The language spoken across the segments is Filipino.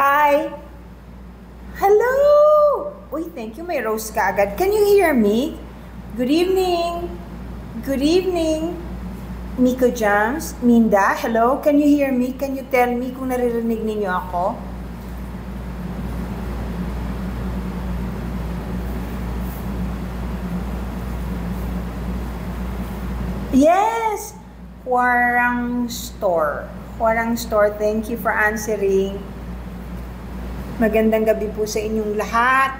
Hi! Hello! Uy, thank you. May rose ka agad. Can you hear me? Good evening! Good evening! Miko Jams, Minda, hello? Can you hear me? Can you tell me kung naririnig ninyo ako? Yes! Huarang Store. Huarang Store, thank you for answering. Magandang gabi po sa inyong lahat.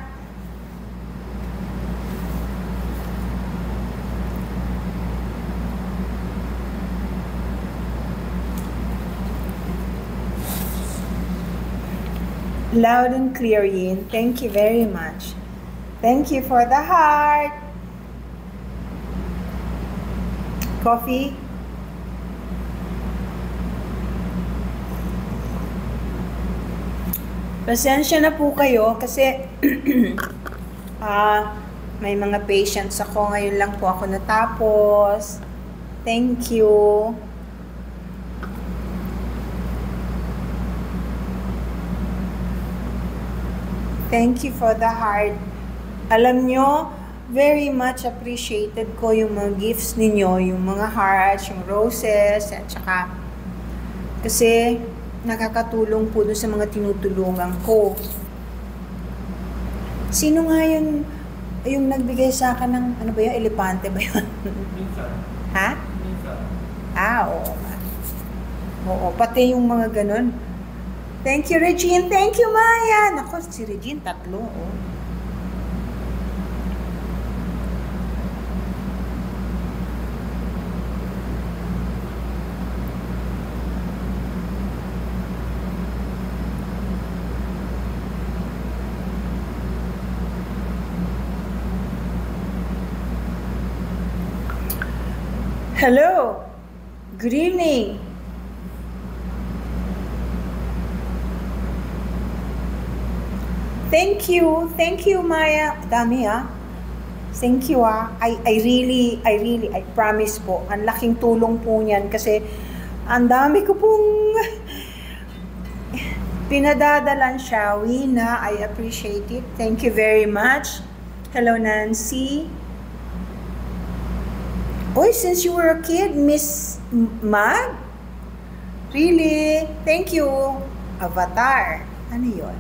Loud and clear, Yin. Thank you very much. Thank you for the heart. Coffee? Pasensya na po kayo kasi ah may mga patients ako. Ngayon lang po ako natapos. Thank you. Thank you for the heart. Alam nyo, very much appreciated ko yung mga gifts ninyo, yung mga hearts, yung roses, at saka kasi nakakatulong po doon sa mga tinutulungan ko. Sino nga yung, yung nagbigay sa akin ng, ano ba yun, elepante ba yun? Minsan. ha? Minsan. Ah, oo. Oo, pati yung mga ganun. Thank you, Regine. Thank you, Maya. Nako, si Regine, tatlo. Oh. Hello. Good evening. Thank you. Thank you, Maya. Dami ah. Thank you ah. I, I really, I really, I promise po, ang laking tulong po niyan kasi ang dami ko pong pinadadalan siya. Wina, I appreciate it. Thank you very much. Hello, Nancy. Oy, since you were a kid, Miss Mag? Really? Thank you. Avatar. Ano?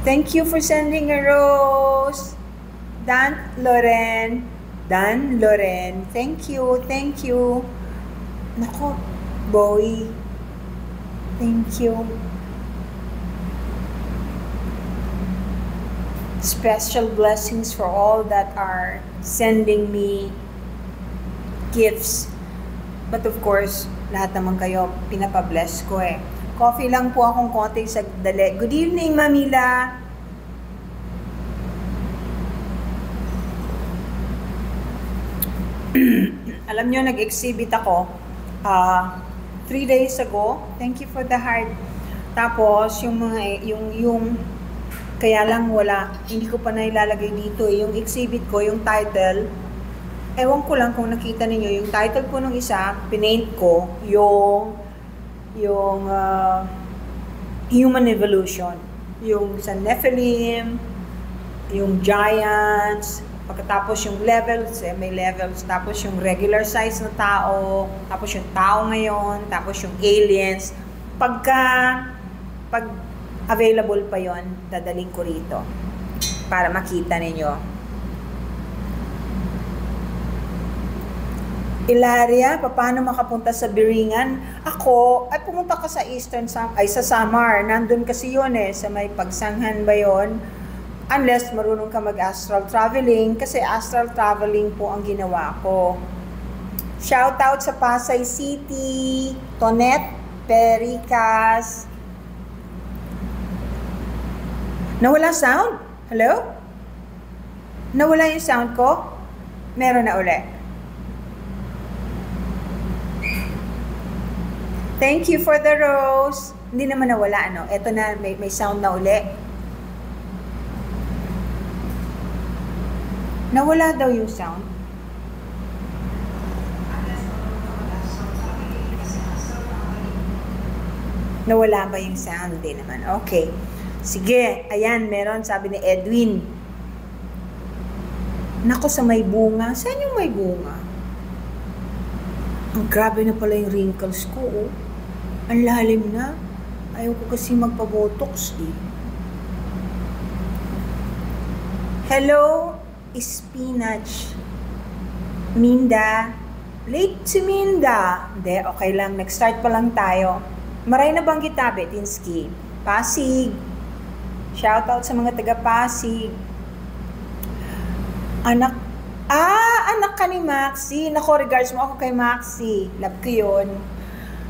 Thank you for sending a rose. Dan Loren. Dan Loren. Thank you. Thank you. Nako, Boy. Thank you. Special blessings for all that are sending me gifts. But of course, lahat naman kayo pinapabless ko eh. Coffee lang po akong konting sagdali. Good evening, Mamila. Alam nyo, nag-exhibit ako uh, three days ago. Thank you for the heart. Tapos, yung mga, yung, yung, kaya lang wala, hindi ko pa nailalagay dito eh. Yung exhibit ko, yung title, ewan ko lang kung nakita ninyo, yung title po nung isa, pinaint ko, yung, yung uh, human evolution. Yung sa Nephilim, yung giants, pagkatapos yung levels, eh, may levels, tapos yung regular size na tao, tapos yung tao ngayon, tapos yung aliens. Pagka, pag available pa yon dadaling ko rito para makita ninyo. Ilaria, paano makapunta sa Biringan? Ako, ay pumunta ka sa Eastern, Sam ay sa Samar. Nandun kasi yun eh, sa may pagsanghan ba yon Unless marunong ka mag-astral traveling, kasi astral traveling po ang ginawa ko. Shout out sa Pasay City, Tonet, Pericas. Nawala sound? Hello? Nawala yung sound ko? Meron na ulit. Thank you for the rose. Hindi naman nawala, ano? Ito na, may, may sound na uli. Nawala daw yung sound. Nawala ba yung sound? Hindi naman. Okay. Sige, ayan, meron, sabi ni Edwin. Nako sa may bunga. Saan yung may bunga? Ang grabe na pala yung wrinkles ko, oh. Ang lalim na. Ayaw ko kasi magpa-botox, eh. Hello, spinach. Minda. Late si Minda. Hindi, okay lang. Nag-start pa lang tayo. Maray na banggit na, Betinsky. Pasig. Shoutout sa mga taga-Pasig. Anak, ah, anak ka ni Maxi. Nako, regards mo ako kay Maxi. Love ko yun.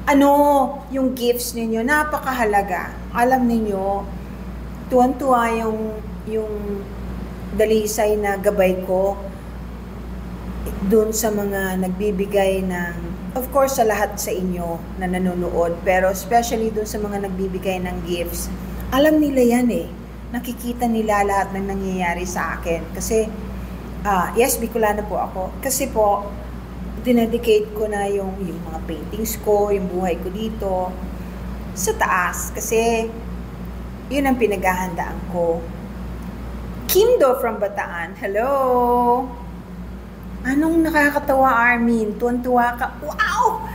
Ano, yung gifts ninyo, napakahalaga. Alam ninyo, tuwan-tuwa yung, yung dalisay na gabay ko doon sa mga nagbibigay ng, of course, sa lahat sa inyo na nanonood, pero especially doon sa mga nagbibigay ng gifts. Alam nila yan eh. Nakikita nila lahat ng nangyayari sa akin. Kasi, ah, yes, Bicolana po ako. Kasi po, dinedicate ko na yung, yung mga paintings ko, yung buhay ko dito, sa taas. Kasi, yun ang pinaghahandaan ko Kimdo from Bataan. Hello! Anong nakakatawa, Armin? Tuwan-tuwa ka. Wow!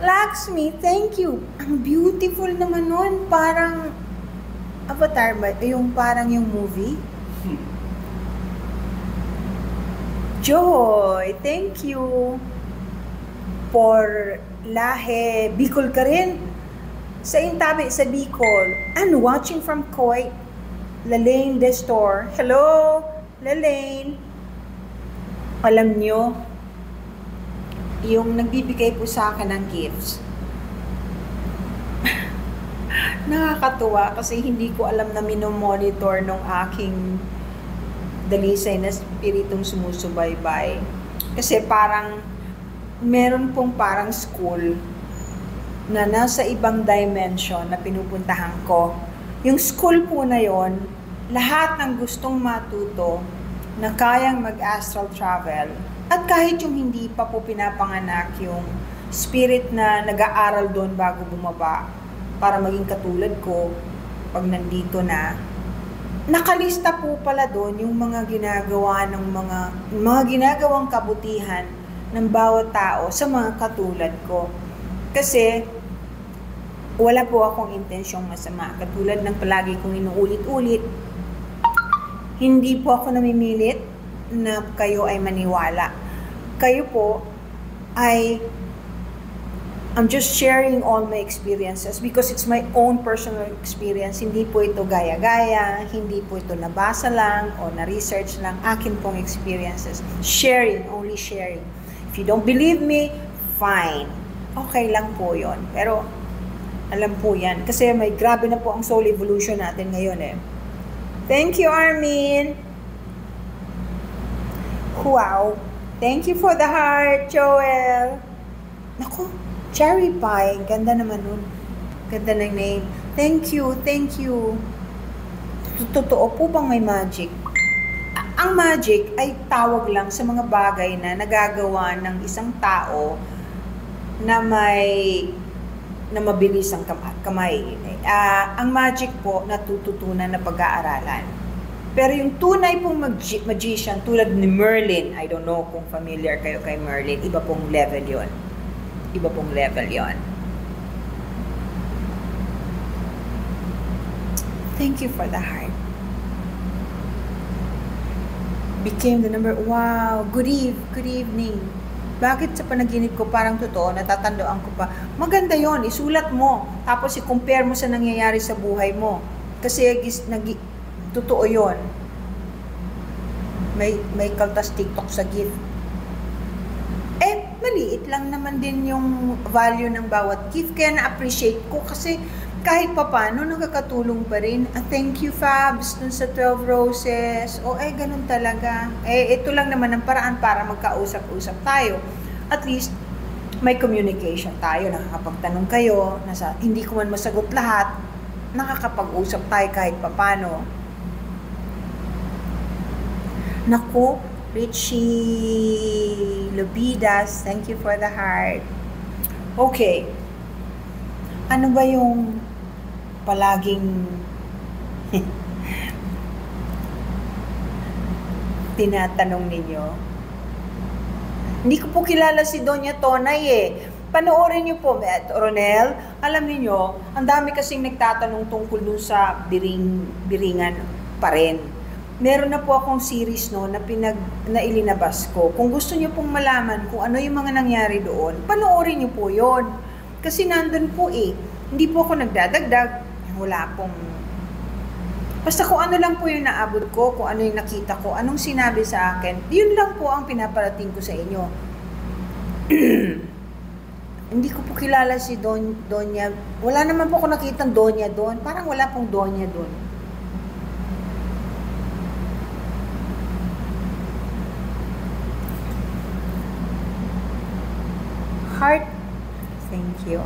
Laxmi, thank you. Ang beautiful naman nun. Parang Avatar ba? Yung parang yung movie? Joy, thank you. For Lahe, Bicol ka rin. Sa Intabi, sa Bicol. And watching from Kuwait. Lalaine Destor. Hello, Lalaine. Alam nyo, yung nagbibigay po sa akin ng gifts, nakakatuwa kasi hindi ko alam na minomonitor ng aking dalisay na spiritong sumusubaybay. Kasi parang meron pong parang school na nasa ibang dimension na pinupuntahan ko. Yung school po na yon, lahat ng gustong matuto na kayang mag-astral travel at kahit yung hindi pa po pinapanganak yung spirit na nag-aaral doon bago bumaba para maging katulad ko pag nandito na nakalista po pala doon yung mga ginagawa ng mga mga ginagawang kabutihan ng bawat tao sa mga katulad ko. Kasi wala po akong intensyong masama. Katulad ng palagi kong inuulit-ulit, hindi po ako namimilit na kayo ay maniwala. Kayo po ay I'm just sharing all my experiences because it's my own personal experience. Hindi po ito gaya-gaya, hindi po ito nabasa lang o na-research lang. Akin pong experiences. Sharing, only sharing. If you don't believe me, fine. Okay lang po yon. Pero alam po yan. Kasi may grabe na po ang soul evolution natin ngayon eh. Thank you, Armin. Wow. Thank you for the heart, Joel. Naku, cherry pie. Ganda naman nun. Ganda ng name. Thank you, thank you. Totoo po bang may magic? Ang magic ay tawag lang sa mga bagay na nagagawa ng isang tao na may na mabilis ang kamay. Uh, ang magic po natututunan na pag-aaralan. Pero yung tunay pong mag- magician tulad ni Merlin, I don't know kung familiar kayo kay Merlin, iba pong level yon. Iba pong level yon. Thank you for the heart. Became the number, wow, good eve, good evening bakit sa panaginip ko parang totoo, natatandaan ko pa, maganda yon isulat mo, tapos i-compare mo sa nangyayari sa buhay mo. Kasi nag, totoo yon May, may kaltas TikTok sa gift. Eh, maliit lang naman din yung value ng bawat gift. Kaya na-appreciate ko kasi kahit papano nakakatulong pa rin. Ah, thank you Fabs dun sa 12 roses. O eh, ganun talaga. Eh, ito lang naman ang paraan para magkausap-usap tayo. At least, may communication tayo. Nakakapagtanong kayo. Nasa, hindi ko man masagot lahat. Nakakapag-usap tayo kahit papano. Naku, Richie Lubidas, thank you for the heart. Okay. Ano ba yung palaging tinatanong ninyo. Hindi ko po kilala si Doña Tonay eh. Panoorin niyo po, Ronel, alam niyo, ang dami kasing nagtatanong tungkol dun sa biring, biringan pa rin. Meron na po akong series no na pinag na ilinabas ko. Kung gusto niyo pong malaman kung ano yung mga nangyari doon, panoorin niyo po 'yon. Kasi nandun po eh. Hindi po ako nagdadagdag. Wala pong Basta kung ano lang po yung naabot ko, kung ano yung nakita ko, anong sinabi sa akin, yun lang po ang pinaparating ko sa inyo. Hindi ko po kilala si Don, Donya. Wala naman po ako nakitang Donya doon. Parang wala pong Donya doon. Heart, thank you.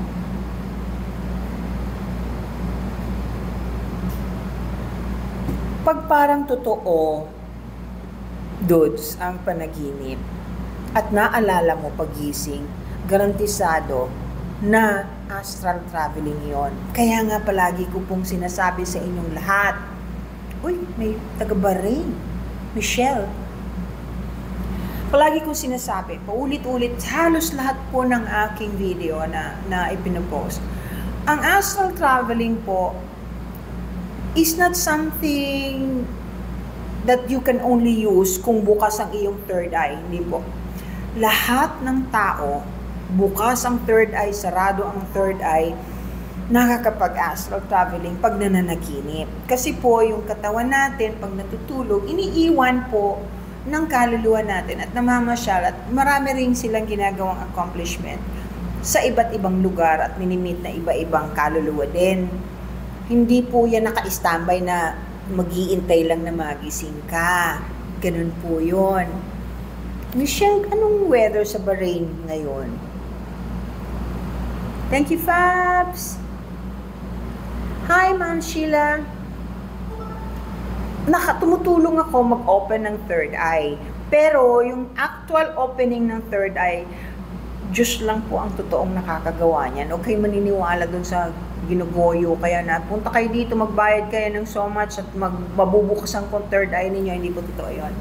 Pag parang totoo, dudes, ang panaginip, at naalala mo pagising, garantisado na astral traveling yon. Kaya nga palagi ko pong sinasabi sa inyong lahat, Uy, may taga-Bahrain, Michelle. Palagi kong sinasabi, paulit-ulit, halos lahat po ng aking video na, na ipinopost. Ang astral traveling po is not something that you can only use kung bukas ang iyong third eye. Hindi po. Lahat ng tao, bukas ang third eye, sarado ang third eye, nakakapag-astral traveling pag nananaginip. Kasi po, yung katawan natin, pag natutulog, iniiwan po ng kaluluwa natin at namamasyal at marami rin silang ginagawang accomplishment sa iba't ibang lugar at minimit na iba-ibang kaluluwa din. Hindi po yan naka-standby na mag-iintay lang na magising ka. Ganun po yon. Michelle, anong weather sa Bahrain ngayon? Thank you, Fabs! Hi, Ma'am Sheila! Naka, tumutulong ako mag-open ng third eye. Pero yung actual opening ng third eye, Diyos lang po ang totoong nakakagawa niyan. Okay, maniniwala dun sa ginugoyo kaya na punta kayo dito, magbayad kayo ng so much at magbabubukas ang kong third eye ninyo, hindi po totoo yun.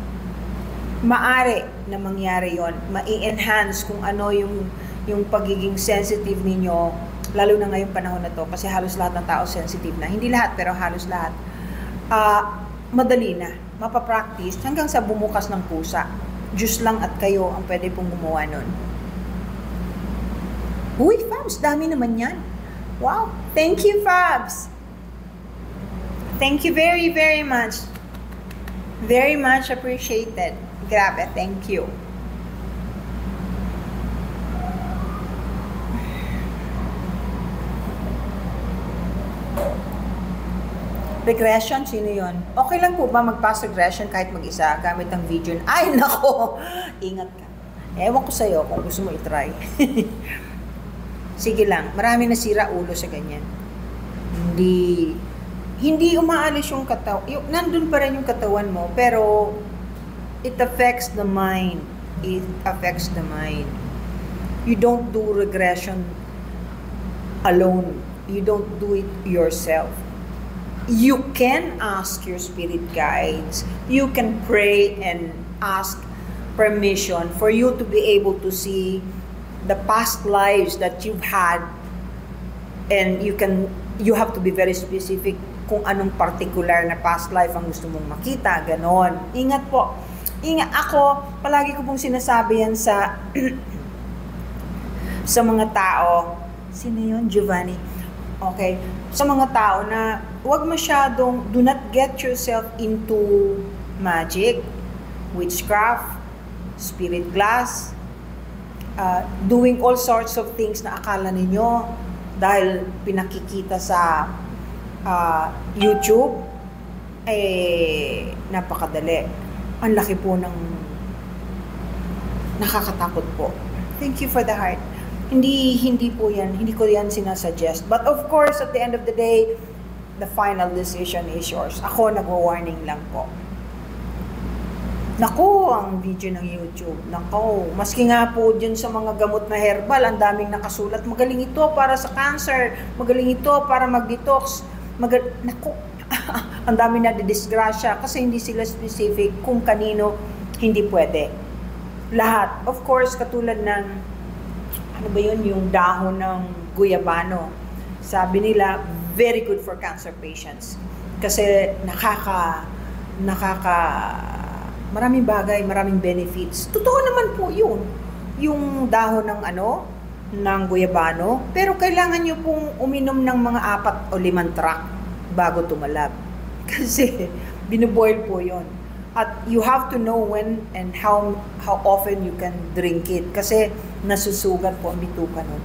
Maari na mangyari yon ma-enhance kung ano yung, yung pagiging sensitive ninyo, lalo na ngayong panahon na to, kasi halos lahat ng tao sensitive na. Hindi lahat, pero halos lahat. Uh, madali na, mapapractice hanggang sa bumukas ng pusa. Diyos lang at kayo ang pwede pong gumawa nun. Uy, Fabs, dami naman yan. Wow, thank you, Fabs. Thank you very, very much. Very much appreciated. Grabe, thank you. Regression, sino yon? Okay lang po ba mag-pass regression kahit mag-isa gamit ang video? Ay, nako! Ingat ka. Ewan ko sa'yo kung gusto mo itry. sige lang, marami na sira ulo sa ganyan. Hindi, hindi umaalis yung katawan, yung, nandun pa rin yung katawan mo, pero it affects the mind. It affects the mind. You don't do regression alone. You don't do it yourself. You can ask your spirit guides. You can pray and ask permission for you to be able to see the past lives that you've had and you can you have to be very specific kung anong particular na past life ang gusto mong makita, ganon. Ingat po. Ingat ako, palagi ko pong sinasabi yan sa sa mga tao. Sino yun? Giovanni. Okay. Sa mga tao na huwag masyadong, do not get yourself into magic, witchcraft, spirit glass, uh, doing all sorts of things na akala ninyo dahil pinakikita sa uh, YouTube, eh, napakadali. Ang laki po ng nakakatakot po. Thank you for the heart. Hindi, hindi po yan, hindi ko yan sinasuggest. But of course, at the end of the day, the final decision is yours. Ako, nagwa-warning lang po. Nako, ang video ng YouTube. Nako, maski nga po dyan sa mga gamot na herbal, ang daming nakasulat. Magaling ito para sa cancer, magaling ito para mag-detox. mag naku, ang dami na disgrasya kasi hindi sila specific kung kanino hindi pwede. Lahat. Of course, katulad ng, ano ba yun, yung dahon ng guyabano. Sabi nila, very good for cancer patients. Kasi nakaka, nakaka, maraming bagay, maraming benefits. Totoo naman po yun. Yung dahon ng ano, ng guyabano. Pero kailangan nyo pong uminom ng mga apat o limang truck bago tumalab. Kasi binuboil po yon at you have to know when and how how often you can drink it kasi nasusugat po ang bituka nun.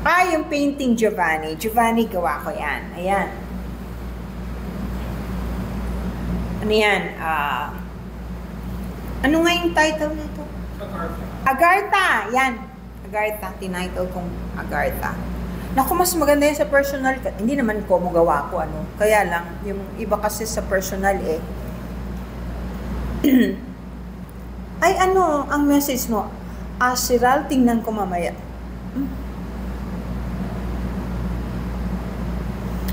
Ah, yung painting Giovanni. Giovanni, gawa ko yan. Ayan. Ano yan? Ah, ano nga yung title nito? Agartha. Yan. Agartha. Tinitle kong Agartha. Naku, mas maganda yan sa personal. Hindi naman ko mo gawa ko ano. Kaya lang, yung iba kasi sa personal eh, Ay ano, ang message mo? Ah, Siral, tingnan ko mamaya. Hmm?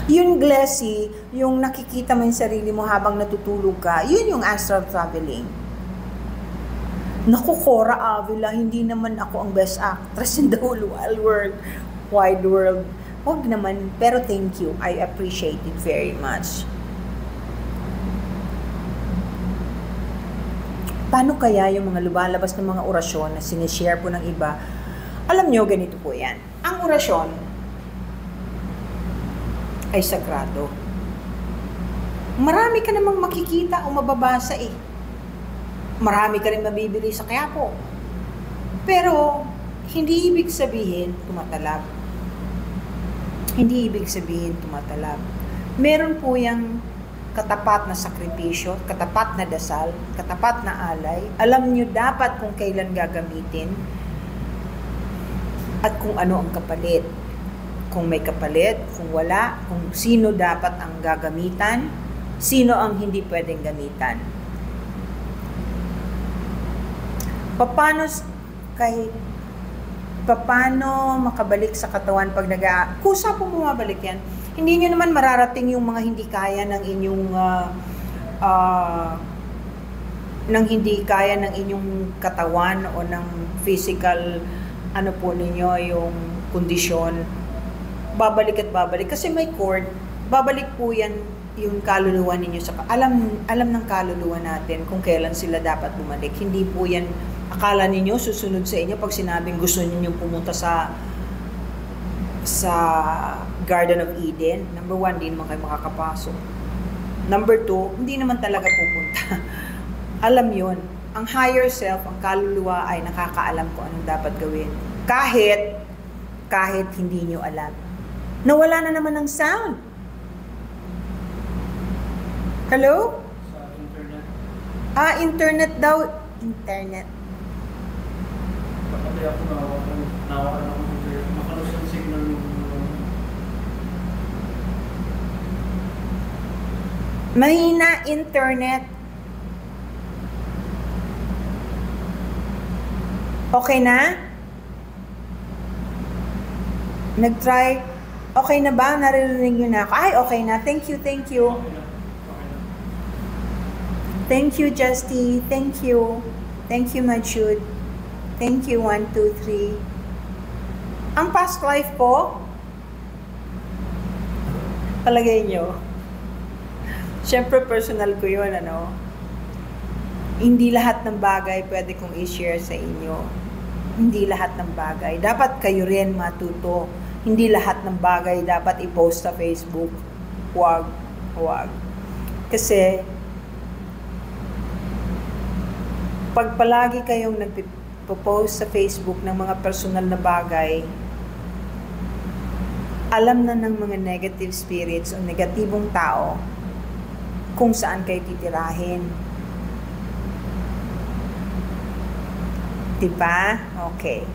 Yung glassy, yung nakikita mo yung sarili mo habang natutulog ka, yun yung astral traveling. Naku, Cora Avila, hindi naman ako ang best actress in the whole world. Wide world. Huwag naman, pero thank you. I appreciate it very much. Paano kaya yung mga lumalabas ng mga orasyon na sinishare po ng iba? Alam nyo, ganito po yan. Ang orasyon ay sagrado. Marami ka namang makikita o mababasa eh. Marami ka rin mabibili sa kaya po. Pero, hindi ibig sabihin tumatalab. Hindi ibig sabihin tumatalab. Meron po yung katapat na sakripisyo, katapat na dasal, katapat na alay. Alam nyo dapat kung kailan gagamitin at kung ano ang kapalit. Kung may kapalit, kung wala, kung sino dapat ang gagamitan, sino ang hindi pwedeng gamitan. Paano kay paano makabalik sa katawan pag nag kusa po bumabalik yan. Hindi nyo naman mararating yung mga hindi kaya ng inyong uh, uh, ng hindi kaya ng inyong katawan o ng physical ano po ninyo yung kondisyon. Babalik at babalik. Kasi may cord. Babalik po yan yung kaluluwa ninyo sa alam alam ng kaluluwa natin kung kailan sila dapat bumalik hindi po yan akala ninyo susunod sa inyo pag sinabing gusto niyo pumunta sa sa Garden of Eden. Number one, hindi naman kayo makakapasok. Number two, hindi naman talaga pupunta. Alam yon ang higher self, ang kaluluwa ay nakakaalam kung anong dapat gawin. Kahit, kahit hindi nyo alam. Nawala na naman ng sound. Hello? Sa internet. Ah, internet daw. Internet. Bakit ako nawakan, nawakan ako ng internet. Makalos ang signal yung Mahina internet. Okay na? Nag-try? Okay na ba? Naririnig nyo na ako? Ay, okay na. Thank you, thank you. Okay na. Thank you, Justy. Thank you. Thank you, Machud. Thank you, 1, 2, 3. Ang past life ko, palagay nyo, syempre personal ko yun, ano, hindi lahat ng bagay pwede kong i-share sa inyo. Hindi lahat ng bagay. Dapat kayo rin matuto. Hindi lahat ng bagay dapat i-post sa Facebook. Huwag. Huwag. Kasi, pag palagi kayong nagpo-post sa Facebook ng mga personal na bagay, alam na ng mga negative spirits o negatibong tao kung saan kayo titirahin. Diba? Okay.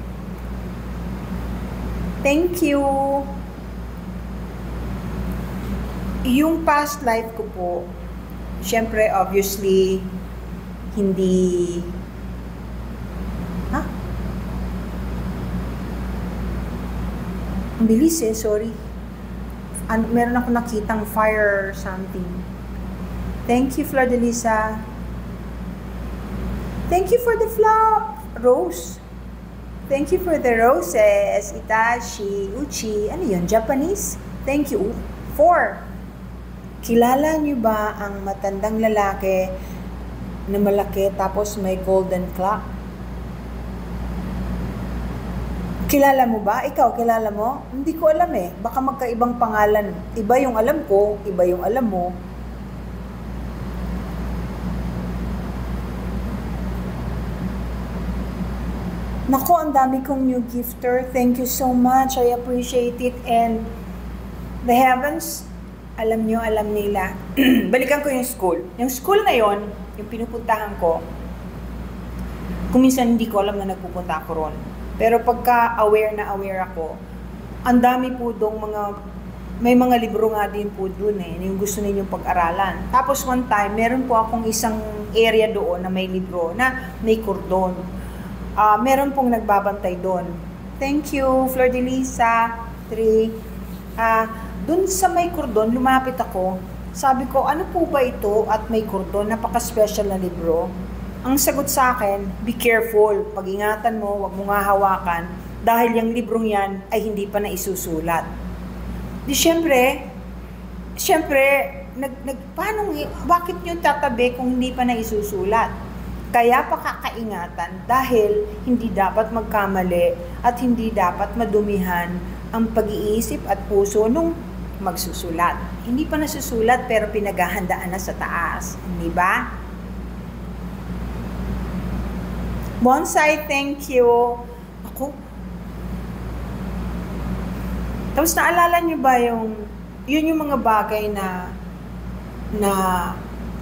Thank you. Yung past life ko po, syempre, obviously, hindi... Ha? Ang bilis eh, sorry. Ano, meron ako nakitang fire something. Thank you, Flor de Lisa. Thank you for the flower, rose. Thank you for the roses, Itachi, Uchi. Ano yun? Japanese? Thank you. Four. Kilala niyo ba ang matandang lalaki na malaki tapos may golden clock? Kilala mo ba? Ikaw, kilala mo? Hindi ko alam eh. Baka magkaibang pangalan. Iba yung alam ko, iba yung alam mo. Nako, ang dami kong new gifter. Thank you so much. I appreciate it. And the heavens, alam nyo, alam nila. Balikan ko yung school. Yung school na yon, yung pinupuntahan ko, kung minsan hindi ko alam na nagpupunta ako ron. Pero pagka aware na aware ako, ang dami po dong mga, may mga libro nga din po dun eh, yung gusto ninyong pag-aralan. Tapos one time, meron po akong isang area doon na may libro na may kordon. Ah, meron pong nagbabantay doon. Thank you, Flor de Lisa. Three. Ah, doon sa may kordon, lumapit ako. Sabi ko, ano po ba ito at may kordon? Napaka-special na libro. Ang sagot sa akin, be careful. Pag-ingatan mo, wag mo nga hawakan dahil yung librong yan ay hindi pa na isusulat. Di syempre, syempre, nag, nag, paano, bakit nyo tatabi kung hindi pa na isusulat? Kaya pakakaingatan dahil hindi dapat magkamali at hindi dapat madumihan ang pag-iisip at puso nung magsusulat. Hindi pa nasusulat pero pinaghahandaan na sa taas. Hindi ba? Bonsai, thank you. Ako. Tapos naalala niyo ba yung, yun yung mga bagay na, na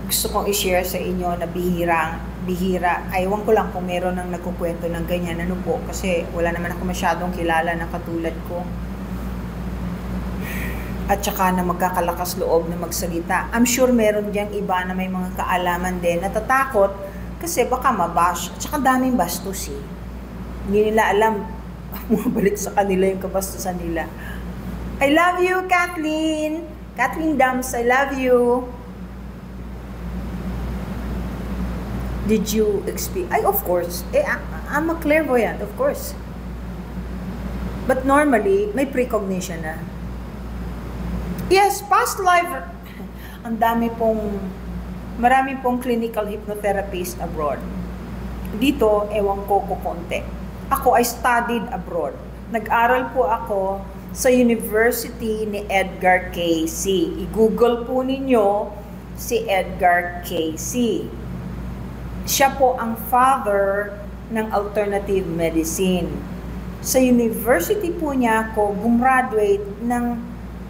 gusto kong i-share sa inyo na bihirang, bihira. Aywan ko lang kung meron nang nagkukwento ng ganyan. Ano po? Kasi wala naman ako masyadong kilala na katulad ko. At saka na magkakalakas loob na magsalita. I'm sure meron diyang iba na may mga kaalaman din. Natatakot kasi baka mabash. At saka daming bastos eh. Hindi nila alam. Bumabalik sa kanila yung kabastusan nila. I love you, Kathleen. Kathleen Dams, I love you. Did you experience? Ay, of course. Eh, I'm a clairvoyant, of course. But normally, may precognition na. Yes, past life. Ang dami pong, marami pong clinical hypnotherapist abroad. Dito, ewan ko ko konti. Ako, I studied abroad. Nag-aral po ako sa University ni Edgar Cayce. I-google po ninyo si Edgar Cayce siya po ang father ng alternative medicine. Sa university po niya ako gumraduate ng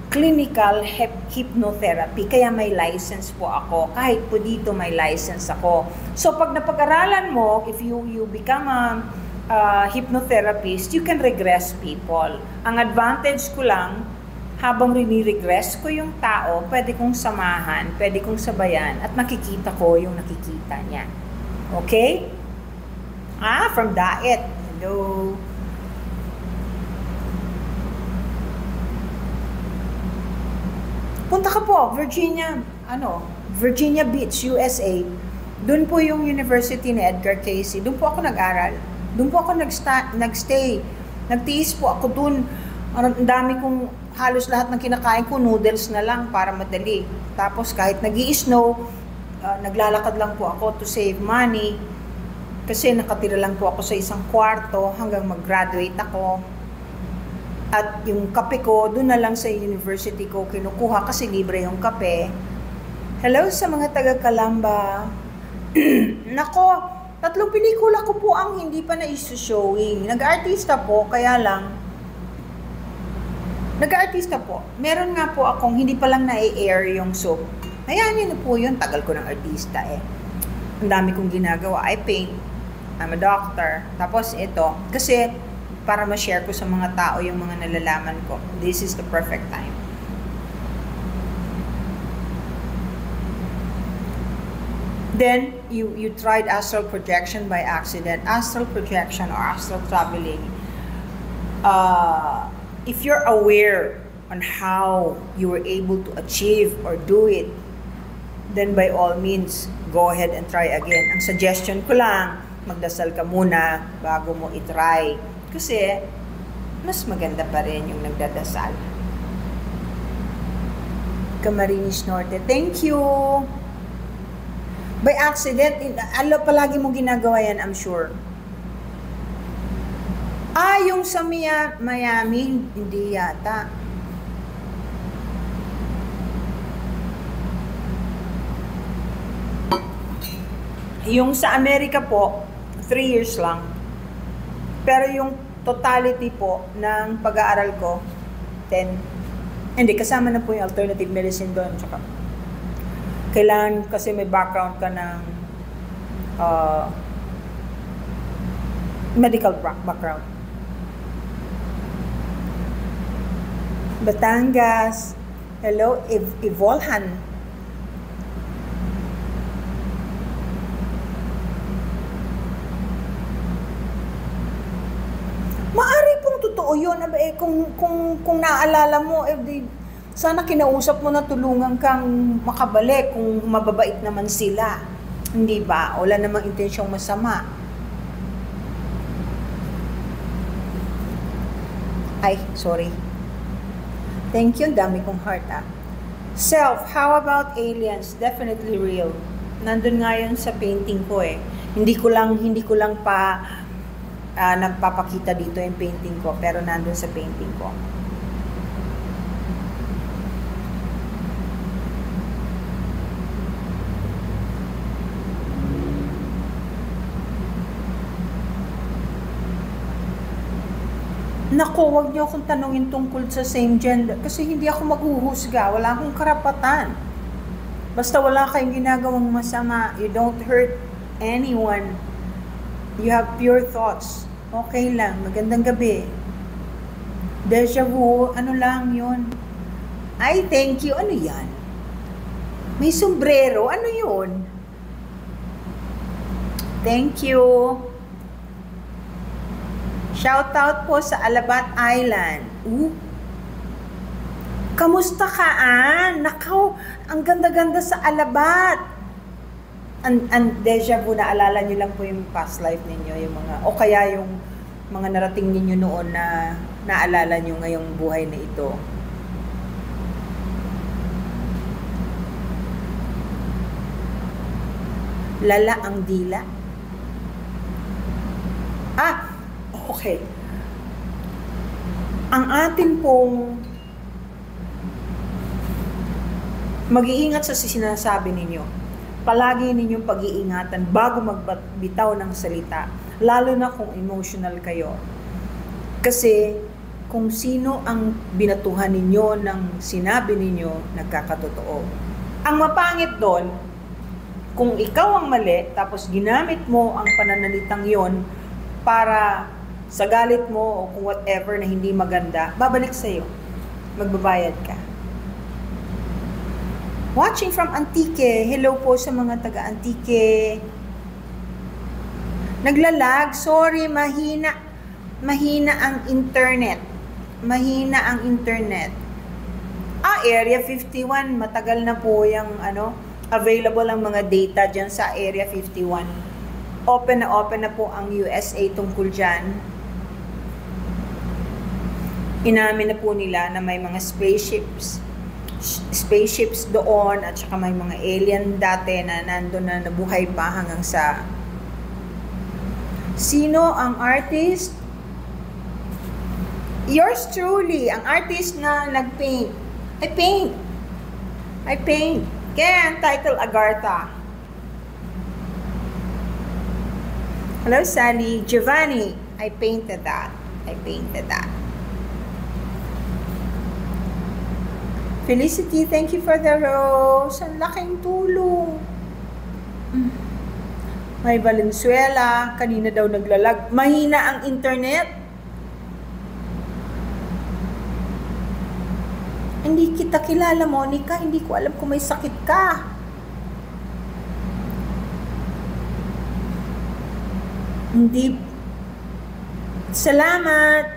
clinical hypnotherapy. Kaya may license po ako. Kahit po dito may license ako. So pag napag-aralan mo, if you, you become a uh, hypnotherapist, you can regress people. Ang advantage ko lang, habang riniregress ko yung tao, pwede kong samahan, pwede kong sabayan, at nakikita ko yung nakikita niya. Okay? Ah, from diet. Hello. Punta ka po, Virginia, ano, Virginia Beach, USA. Doon po yung university ni Edgar Cayce. Doon po ako nag-aral. Doon po ako nagsta- nagstay. Nagtiis po ako doon. Ang dami kong, halos lahat ng kinakain ko, noodles na lang para madali. Tapos kahit nag snow uh, naglalakad lang po ako to save money. Kasi nakatira lang po ako sa isang kwarto hanggang mag-graduate ako. At yung kape ko, doon na lang sa university ko kinukuha kasi libre yung kape. Hello sa mga taga-Kalamba. Nako, tatlong pelikula ko po ang hindi pa na-showing. Nag-artista po, kaya lang, nag-artista po. Meron nga po akong hindi pa lang na-air yung soap. Hayaan niyo na po yun. Tagal ko ng artista eh. Ang dami kong ginagawa. I paint. I'm a doctor. Tapos ito, kasi para ma-share ko sa mga tao yung mga nalalaman ko. This is the perfect time. Then, you, you tried astral projection by accident. Astral projection or astral traveling, uh, if you're aware on how you were able to achieve or do it, then by all means, go ahead and try again. Ang suggestion ko lang, magdasal ka muna bago mo itry. Kasi, mas maganda pa rin yung nagdadasal. Camarines Norte. Thank you! By accident, in- alo, palagi mo ginagawa yan, I'm sure. Ah, yung sa Mia- Miami, hindi yata. Yung sa Amerika po, 3 years lang. Pero yung totality po ng pag-aaral ko, 10. Hindi, kasama na po yung alternative medicine doon. Tsaka, kailangan kasi may background ka ng uh, medical background. Batangas. Hello, Ev- Evolhan. Maari pong totoo yun. Eh, kung, kung, kung naaalala mo, eh, di, sana kinausap mo na tulungan kang makabalik kung mababait naman sila. Hindi ba? Wala namang intensyong masama. Ay, sorry. Thank you, dami kong heart ah. Self, how about aliens? Definitely real. Nandun nga yun sa painting ko eh. Hindi ko lang, hindi ko lang pa ah, nagpapakita dito yung painting ko, pero nandun sa painting ko. Naku, wag niyo akong tanungin tungkol sa same gender kasi hindi ako maghuhusga. Wala akong karapatan. Basta wala kayong ginagawang masama. You don't hurt anyone. You have pure thoughts. Okay lang. Magandang gabi. Deja vu, ano lang yun? Ay, thank you. Ano yan? May sombrero. Ano yun? Thank you. Shout out po sa Alabat Island. Ooh. Kamusta ka, Ann? Nakaw, ang ganda-ganda sa Alabat. Ang, ang deja vu, naalala niyo lang po yung past life ninyo, yung mga, o kaya yung mga narating ninyo noon na naalala niyo ngayong buhay na ito. Lala ang dila. Ah, okay. Ang atin pong mag-iingat sa sinasabi ninyo. Palagi ninyong pag-iingatan bago magbitaw ng salita, lalo na kung emotional kayo. Kasi kung sino ang binatuhan ninyo ng sinabi ninyo, nagkakatotoo. Ang mapangit doon, kung ikaw ang mali, tapos ginamit mo ang pananalitang yon para sa galit mo o kung whatever na hindi maganda, babalik sa'yo. Magbabayad ka. Watching from Antique. Hello po sa mga taga Antique. Naglalag. Sorry, mahina. Mahina ang internet. Mahina ang internet. Ah, Area 51. Matagal na po yung ano, available ang mga data dyan sa Area 51. Open na open na po ang USA tungkol dyan. Inamin na po nila na may mga spaceships spaceships doon at saka may mga alien dati na nandun na nabuhay pa hanggang sa Sino ang artist? Yours truly, ang artist na nag-paint. I paint. I paint. Kaya ang title Agartha. Hello, Sally. Giovanni, I painted that. I painted that. Felicity, thank you for the rose. Ang laking tulong. May Valenzuela, kanina daw naglalag. Mahina ang internet. Hindi kita kilala, Monica. Hindi ko alam kung may sakit ka. Hindi. Salamat.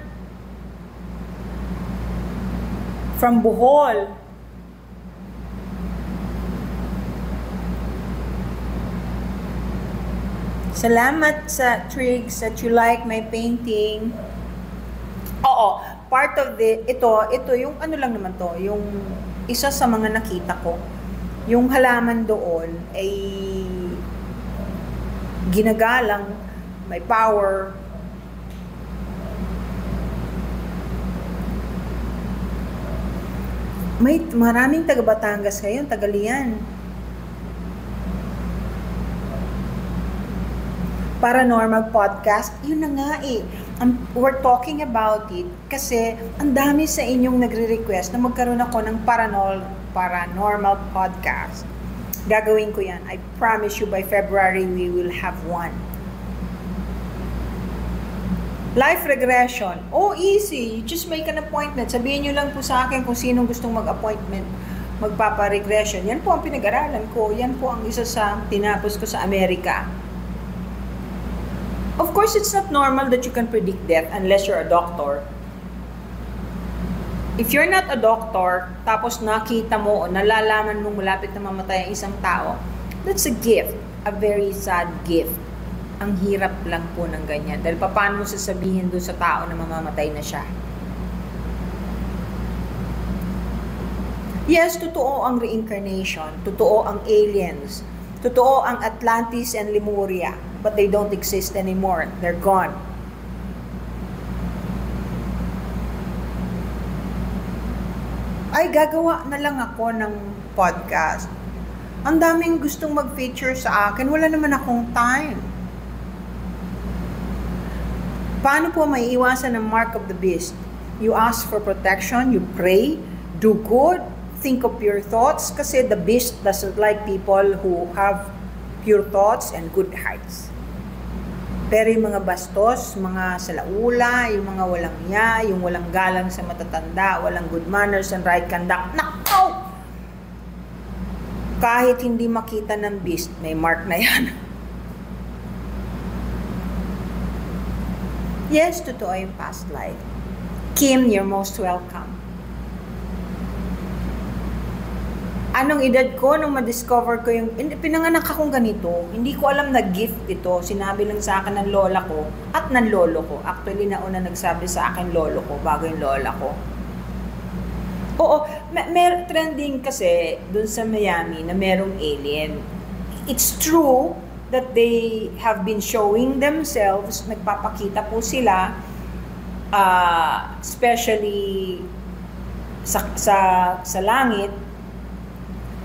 From Bohol. Salamat sa Triggs that you like my painting. Oo, part of the, ito, ito yung ano lang naman to, yung isa sa mga nakita ko. Yung halaman doon ay ginagalang, may power. May maraming taga Batangas ngayon, tagalian. Paranormal Podcast, yun na nga eh. Um, we're talking about it kasi ang dami sa inyong nagre-request na magkaroon ako ng paranormal, paranormal podcast. Gagawin ko yan. I promise you by February we will have one. Life regression. Oh, easy. You just make an appointment. Sabihin nyo lang po sa akin kung sinong gustong mag-appointment magpapa-regression. Yan po ang pinag-aralan ko. Yan po ang isa sa tinapos ko sa Amerika. Of course, it's not normal that you can predict death unless you're a doctor. If you're not a doctor, tapos nakita mo o nalalaman mo malapit na mamatay ang isang tao, that's a gift. A very sad gift. Ang hirap lang po ng ganyan. Dahil paano mo sasabihin doon sa tao na mamamatay na siya? Yes, totoo ang reincarnation. Totoo ang aliens. Totoo ang Atlantis and Lemuria. But they don't exist anymore. They're gone. Ay, gagawa na lang ako ng podcast. Ang daming gustong mag-feature sa akin. Wala naman akong time. Paano po may iwasan ng mark of the beast? You ask for protection, you pray, do good, think of pure thoughts kasi the beast doesn't like people who have pure thoughts and good hearts. Pero yung mga bastos, mga salaula, yung mga walang niya, yung walang galang sa matatanda, walang good manners and right conduct, nakaw! Kahit hindi makita ng beast, may mark na yan. yes, totoo yung past life. Kim, you're most welcome. Anong edad ko nung ma-discover ko yung, pinanganak akong ganito, hindi ko alam na gift ito, sinabi lang sa akin ng lola ko at ng lolo ko. Actually, nauna nagsabi sa akin lolo ko bago yung lola ko. Oo, may, may trending kasi dun sa Miami na merong alien. It's true that they have been showing themselves, nagpapakita po sila, uh, especially sa, sa, sa langit,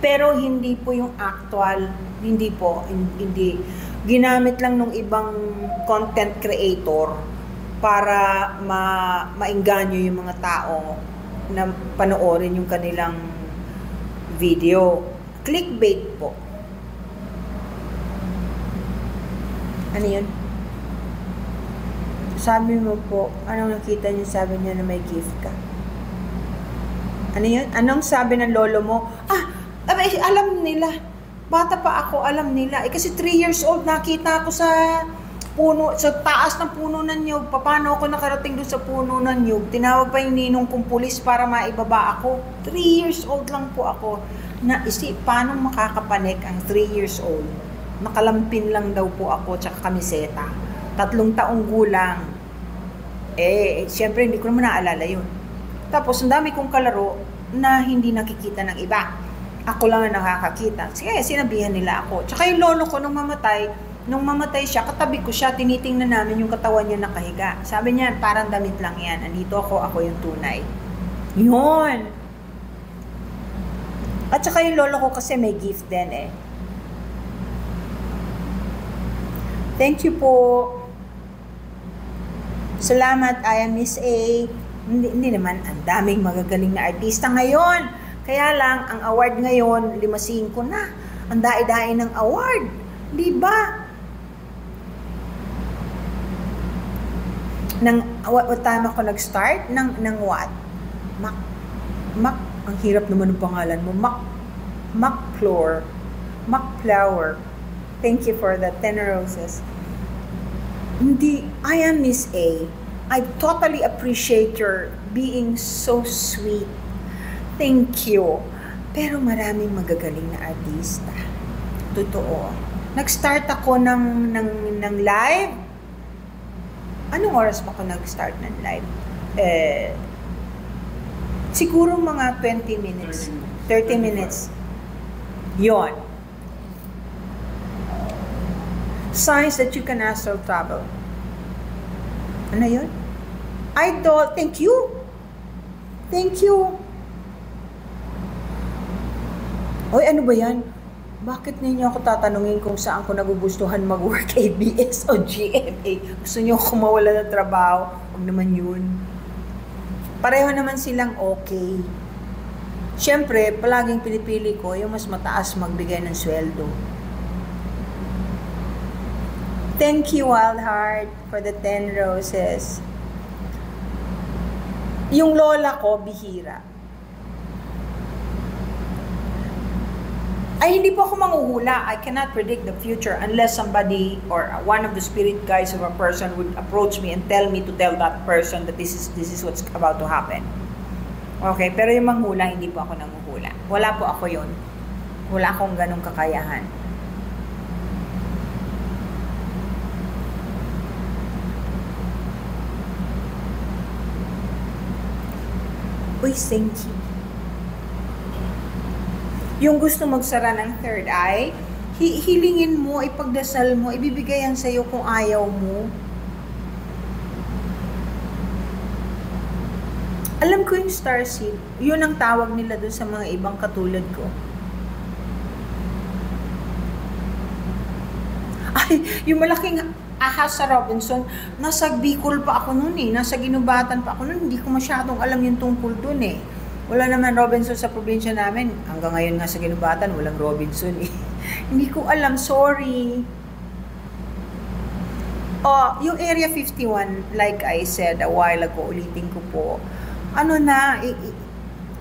pero hindi po yung actual, hindi po, hindi. Ginamit lang ng ibang content creator para ma mainganyo yung mga tao na panoorin yung kanilang video. Clickbait po. Ano yun? Sabi mo po, anong nakita niyo sabi niya na may gift ka? Ano yun? Anong sabi ng lolo mo? Ah, Abay, alam nila. Bata pa ako, alam nila. Eh kasi 3 years old, nakita ako sa puno, sa taas ng puno ng nyug. Paano ako nakarating doon sa puno ng nyug? Tinawag pa yung ninong kong pulis para maibaba ako. 3 years old lang po ako. Na isip, paano makakapanik ang 3 years old? Nakalampin lang daw po ako, tsaka kamiseta. Tatlong taong gulang. Eh, siyempre, hindi ko naman naalala yun. Tapos, ang dami kong kalaro na hindi nakikita ng iba ako lang ang nakakakita. Sige, sinabihan nila ako. Tsaka yung lolo ko nung mamatay, nung mamatay siya, katabi ko siya, tinitingnan namin yung katawan niya nakahiga. Sabi niya, parang damit lang yan. Andito ako, ako yung tunay. Yun! At saka yung lolo ko kasi may gift din eh. Thank you po. Salamat, I am Miss A. Hindi, hindi naman, ang daming magagaling na artista ngayon. Kaya lang, ang award ngayon, limasin ko na. Ang dae-dae ng award. Di ba? Nang, what, what time ako nag-start? Nang, nang what? Mac, Mac, ang hirap naman ng pangalan mo. Mac, Mac Floor. Mac Flower. Thank you for the 10 roses. Hindi, I am Miss A. I totally appreciate your being so sweet Thank you. Pero maraming magagaling na artista. Totoo. Nag-start ako ng, ng, ng live. Anong oras ba ako nag-start ng live? Eh, siguro mga 20 minutes. 30 minutes. Yon. Signs that you can astral travel. Ano yun? Idol, thank you. Thank you. Oy, ano ba yan? Bakit ninyo ako tatanungin kung saan ko nagugustuhan mag-work ABS o GMA? Gusto niyo ako mawala ng trabaho? Huwag naman yun. Pareho naman silang okay. Siyempre, palaging pinipili ko yung mas mataas magbigay ng sweldo. Thank you, Wild Heart, for the 10 roses. Yung lola ko, bihira. Ay, hindi po ako manghuhula. I cannot predict the future unless somebody or one of the spirit guides of a person would approach me and tell me to tell that person that this is this is what's about to happen. Okay, pero yung manghula, hindi po ako nanghuhula. Wala po ako yon. Wala akong ganong kakayahan. Uy, thank you. Yung gusto magsara ng third eye, hi- hilingin mo, ipagdasal mo, ibibigay yan sa'yo kung ayaw mo. Alam ko yung star seed, yun ang tawag nila doon sa mga ibang katulad ko. Ay, yung malaking ahas sa Robinson, nasa Bicol pa ako noon eh, nasa Ginubatan pa ako noon, hindi ko masyadong alam yung tungkol doon eh. Wala naman Robinson sa probinsya namin. Hanggang ngayon nga sa Ginubatan, walang Robinson eh. hindi ko alam, sorry. Oh, yung Area 51, like I said a while ago, ulitin ko po, ano na,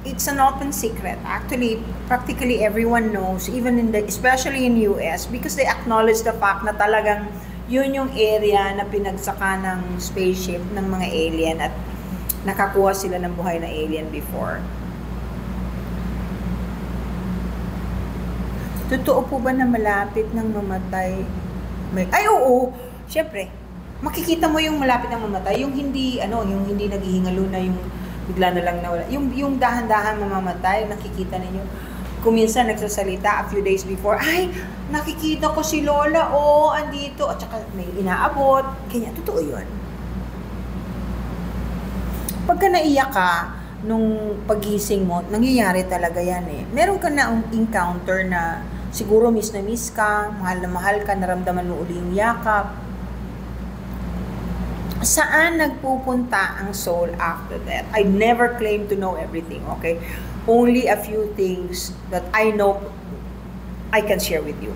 it's an open secret. Actually, practically everyone knows, even in the, especially in US, because they acknowledge the fact na talagang yun yung area na pinagsaka ng spaceship ng mga alien at nakakuha sila ng buhay na alien before. Totoo po ba na malapit ng mamatay? May, ay, oo! Siyempre, makikita mo yung malapit ng mamatay, yung hindi, ano, yung hindi naghihingalo na yung bigla na lang nawala. Yung, yung dahan-dahan mamamatay, nakikita ninyo. Kung minsan nagsasalita a few days before, ay, nakikita ko si Lola, oh, andito. At saka may inaabot. Kanya, totoo yun. Pagka naiyak ka, nung pagising mo, nangyayari talaga yan eh. Meron ka na encounter na siguro miss na miss ka, mahal na mahal ka, naramdaman mo uli yung yakap. Saan nagpupunta ang soul after that? I never claim to know everything, okay? Only a few things that I know I can share with you.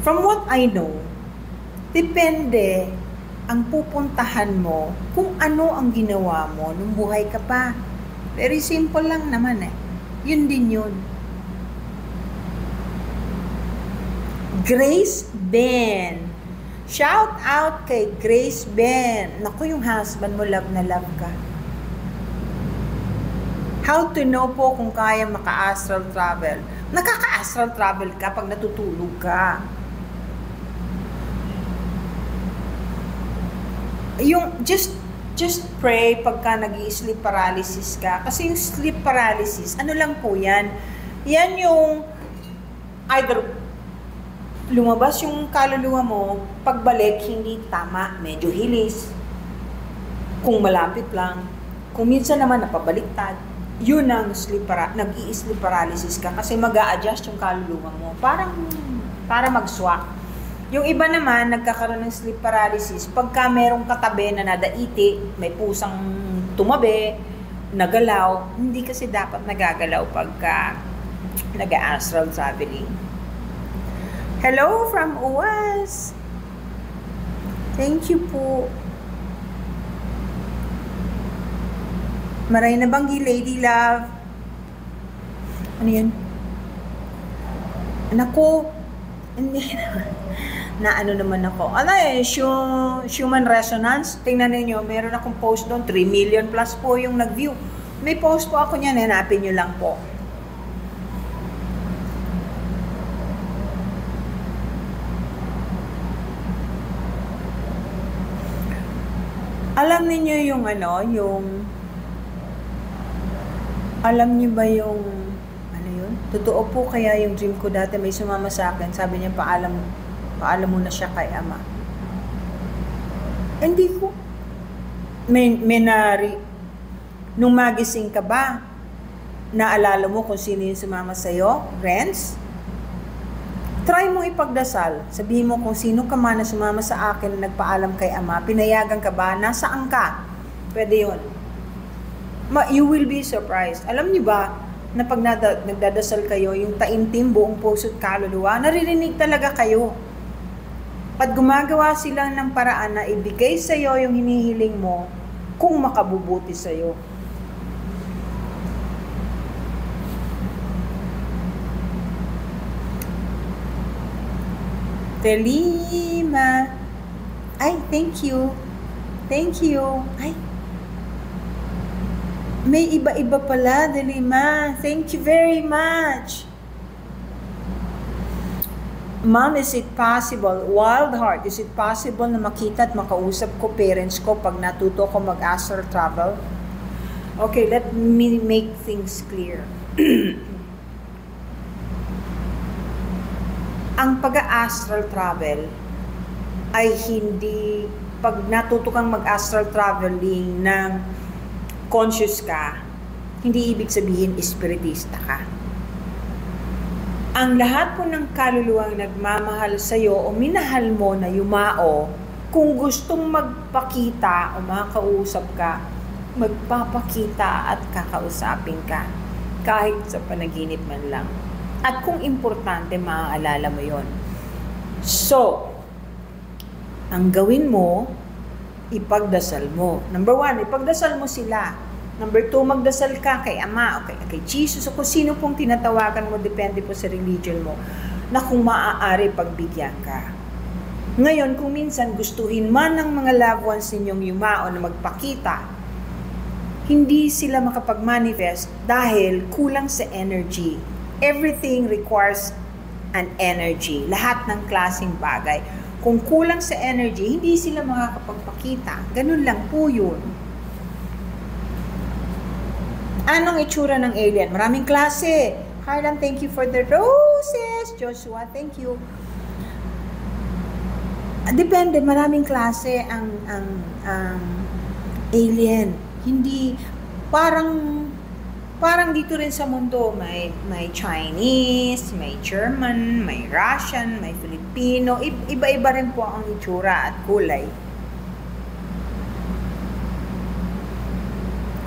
From what I know, depende ang pupuntahan mo kung ano ang ginawa mo nung buhay ka pa. Very simple lang naman eh. Yun din yun. Grace Ben. Shout out kay Grace Ben. Naku, yung husband mo, love na love ka. How to know po kung kaya maka-astral travel? Nakaka-astral travel ka pag natutulog ka. Yung just just pray pagka nag sleep paralysis ka. Kasi yung sleep paralysis, ano lang po yan? Yan yung either lumabas yung kaluluwa mo, pagbalik hindi tama, medyo hilis. Kung malapit lang. Kung minsan naman napabaliktad, yun ang sleep para nag-i-sleep paralysis ka kasi mag adjust yung kaluluwa mo. Parang para mag-swak. Yung iba naman, nagkakaroon ng sleep paralysis pagka merong katabi na nadaiti, may pusang tumabi, nagalaw. Hindi kasi dapat nagagalaw pagka nag-astral traveling. Hello from UAS! Thank you po. Maray na banggi, lady love. Ano yan? Nako, hindi naman. Na ano naman ako. Ano eh, human resonance. Tingnan ninyo, meron akong post doon. 3 million plus po yung nag-view. May post po ako niyan, hanapin nyo lang po. Alam niyo yung ano, yung alam niyo ba yung ano yun? Totoo po kaya yung dream ko dati may sumama sa akin, sabi niya paalam paalam mo na siya kay ama. Hindi ko may, may nari nung magising ka ba naalala mo kung sino yung sumama sa'yo? Renz? try mong ipagdasal. Sabihin mo kung sino ka man na sumama sa akin na nagpaalam kay Ama, pinayagan ka ba? Nasaan ka? Pwede yun. Ma, you will be surprised. Alam niyo ba, na pag nagdadasal kayo, yung taimtim, buong puso't kaluluwa, naririnig talaga kayo. At gumagawa sila ng paraan na ibigay sa iyo yung hinihiling mo kung makabubuti sa iyo. Telima. Ay, thank you. Thank you. Ay. May iba-iba pala, Delima. Thank you very much. Mom, is it possible, wild heart, is it possible na makita at makausap ko parents ko pag natuto ko mag-astral travel? Okay, let me make things clear. ang pag-astral travel ay hindi pag natuto kang mag-astral traveling ng conscious ka, hindi ibig sabihin espiritista ka. Ang lahat po ng kaluluwang nagmamahal sa iyo o minahal mo na yumao, kung gustong magpakita o makausap ka, magpapakita at kakausapin ka kahit sa panaginip man lang. At kung importante, maaalala mo yon. So, ang gawin mo, ipagdasal mo. Number one, ipagdasal mo sila. Number two, magdasal ka kay Ama, okay, kay Jesus, o kung sino pong tinatawagan mo, depende po sa religion mo, na kung maaari pagbigyan ka. Ngayon, kung minsan gustuhin man ng mga loved ones ninyong yumao na magpakita, hindi sila makapag-manifest dahil kulang sa energy everything requires an energy. Lahat ng klaseng bagay. Kung kulang sa energy, hindi sila makakapagpakita. Ganun lang po yun. Anong itsura ng alien? Maraming klase. Harlan, thank you for the roses. Joshua, thank you. Depende, maraming klase ang ang ang alien. Hindi parang parang dito rin sa mundo, may, may Chinese, may German, may Russian, may Filipino. Iba-iba rin po ang itsura at kulay.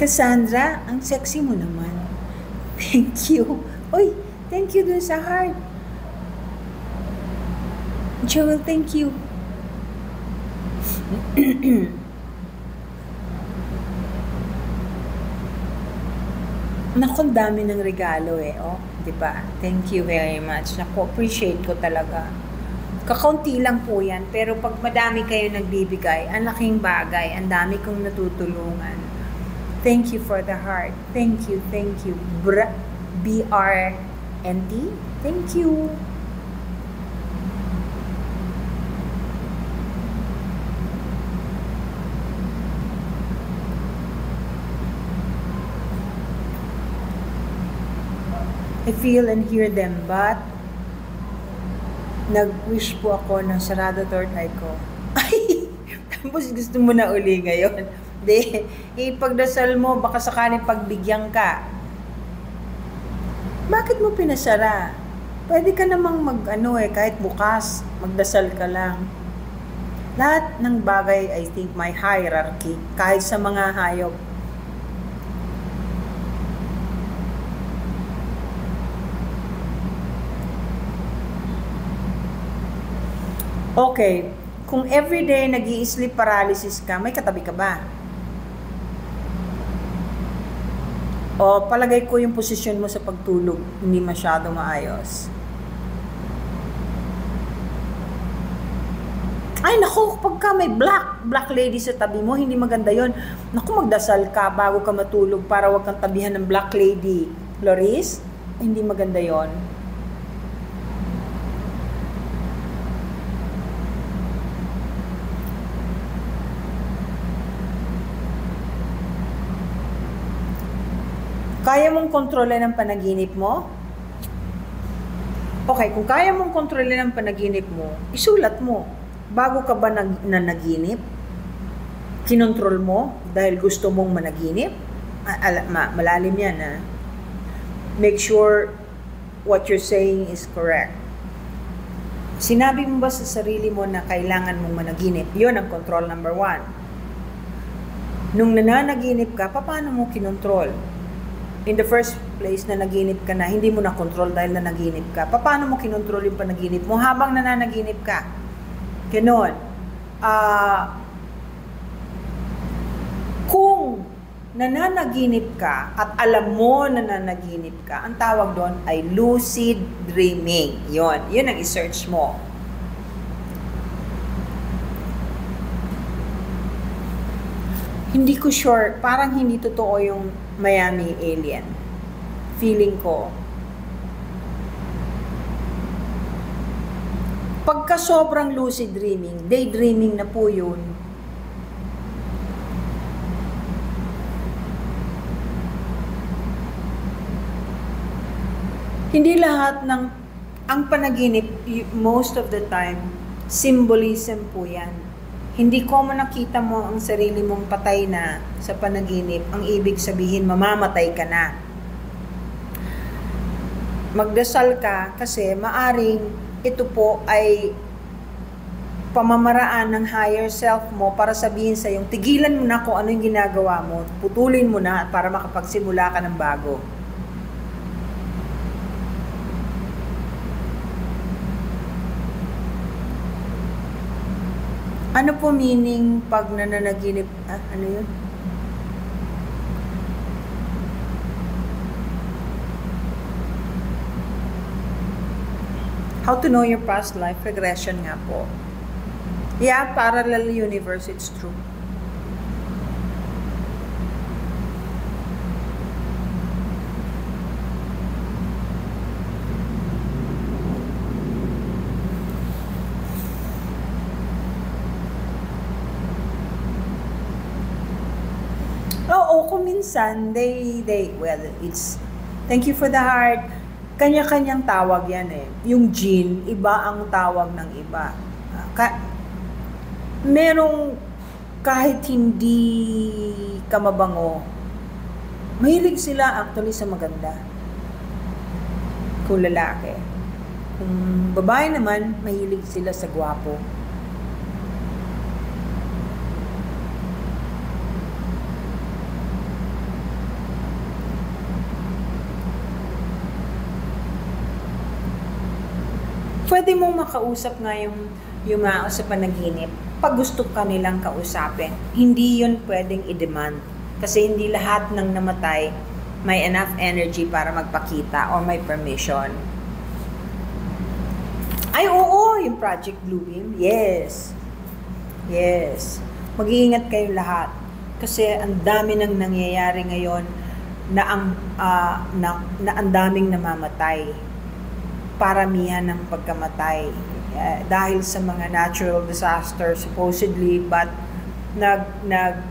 Cassandra, ang sexy mo naman. Thank you. Uy, thank you dun sa heart. Joel, thank you. Naku, dami ng regalo eh. Oh, ba? Thank you very much. Naku, appreciate ko talaga. Kakaunti lang po yan, pero pag madami kayo nagbibigay, ang laking bagay, ang dami kong natutulungan. Thank you for the heart. Thank you, thank you. Br- B-R-N-T? Thank you. I feel and hear them, but nag-wish po ako ng sarado third ko. Ay! Tapos gusto mo na uli ngayon. Hindi. Ipagdasal mo, baka sakaling pagbigyan ka. Bakit mo pinasara? Pwede ka namang mag, ano eh, kahit bukas, magdasal ka lang. Lahat ng bagay, I think, may hierarchy. Kahit sa mga hayop, Okay, kung everyday nag sleep paralysis ka, may katabi ka ba? O palagay ko yung posisyon mo sa pagtulog, hindi masyado maayos. Ay, naku, pagka may black, black lady sa tabi mo, hindi maganda yon. Naku, magdasal ka bago ka matulog para wag kang tabihan ng black lady. Loris, hindi maganda yon. Kaya mong kontrolin ang panaginip mo? Okay, kung kaya mong kontrolin ang panaginip mo, isulat mo. Bago ka ba nag, na naginip? Kinontrol mo dahil gusto mong managinip? Ala- ma- malalim yan, ha? Make sure what you're saying is correct. Sinabi mo ba sa sarili mo na kailangan mong managinip? Yun ang control number one. Nung nananaginip ka, paano mo kinontrol? In the first place na naginip ka na, hindi mo na control dahil na naginip ka. Paano mo kinontrol yung panaginip mo habang nananaginip ka? Ganon. Ah, kung nananaginip ka at alam mo na nananaginip ka, ang tawag doon ay lucid dreaming. Yon, yun ang i-search mo. Hindi ko sure, parang hindi totoo yung Miami alien. Feeling ko. Pagka sobrang lucid dreaming, daydreaming na po yun. Hindi lahat ng ang panaginip, most of the time, symbolism po yan. Hindi ko mo nakita mo ang sarili mong patay na sa panaginip, ang ibig sabihin mamamatay ka na. Magdasal ka kasi maaring ito po ay pamamaraan ng higher self mo para sabihin sa yung tigilan mo na kung ano yung ginagawa mo, putulin mo na para makapagsimula ka ng bago. Ano po meaning pag nananaginip? Ah, ano yun? How to know your past life regression nga po. Yeah, parallel universe, it's true. Oo, kung minsan, they, they, well, it's, thank you for the heart. Kanya-kanyang tawag yan eh. Yung gene, iba ang tawag ng iba. Ka, merong kahit hindi ka mahilig sila actually sa maganda. Kung lalaki. Kung babae naman, mahilig sila sa gwapo. Pwede mong makausap nga yung yumao sa panaginip pag gusto ka nilang kausapin. Hindi yun pwedeng i-demand. Kasi hindi lahat ng namatay may enough energy para magpakita or may permission. Ay, oo, yung Project Bluebeam. Yes. Yes. Mag-iingat kayo lahat. Kasi ang dami nang nangyayari ngayon na ang ah, na, na ang daming namamatay paramihan ng pagkamatay eh, dahil sa mga natural disaster supposedly but nag nag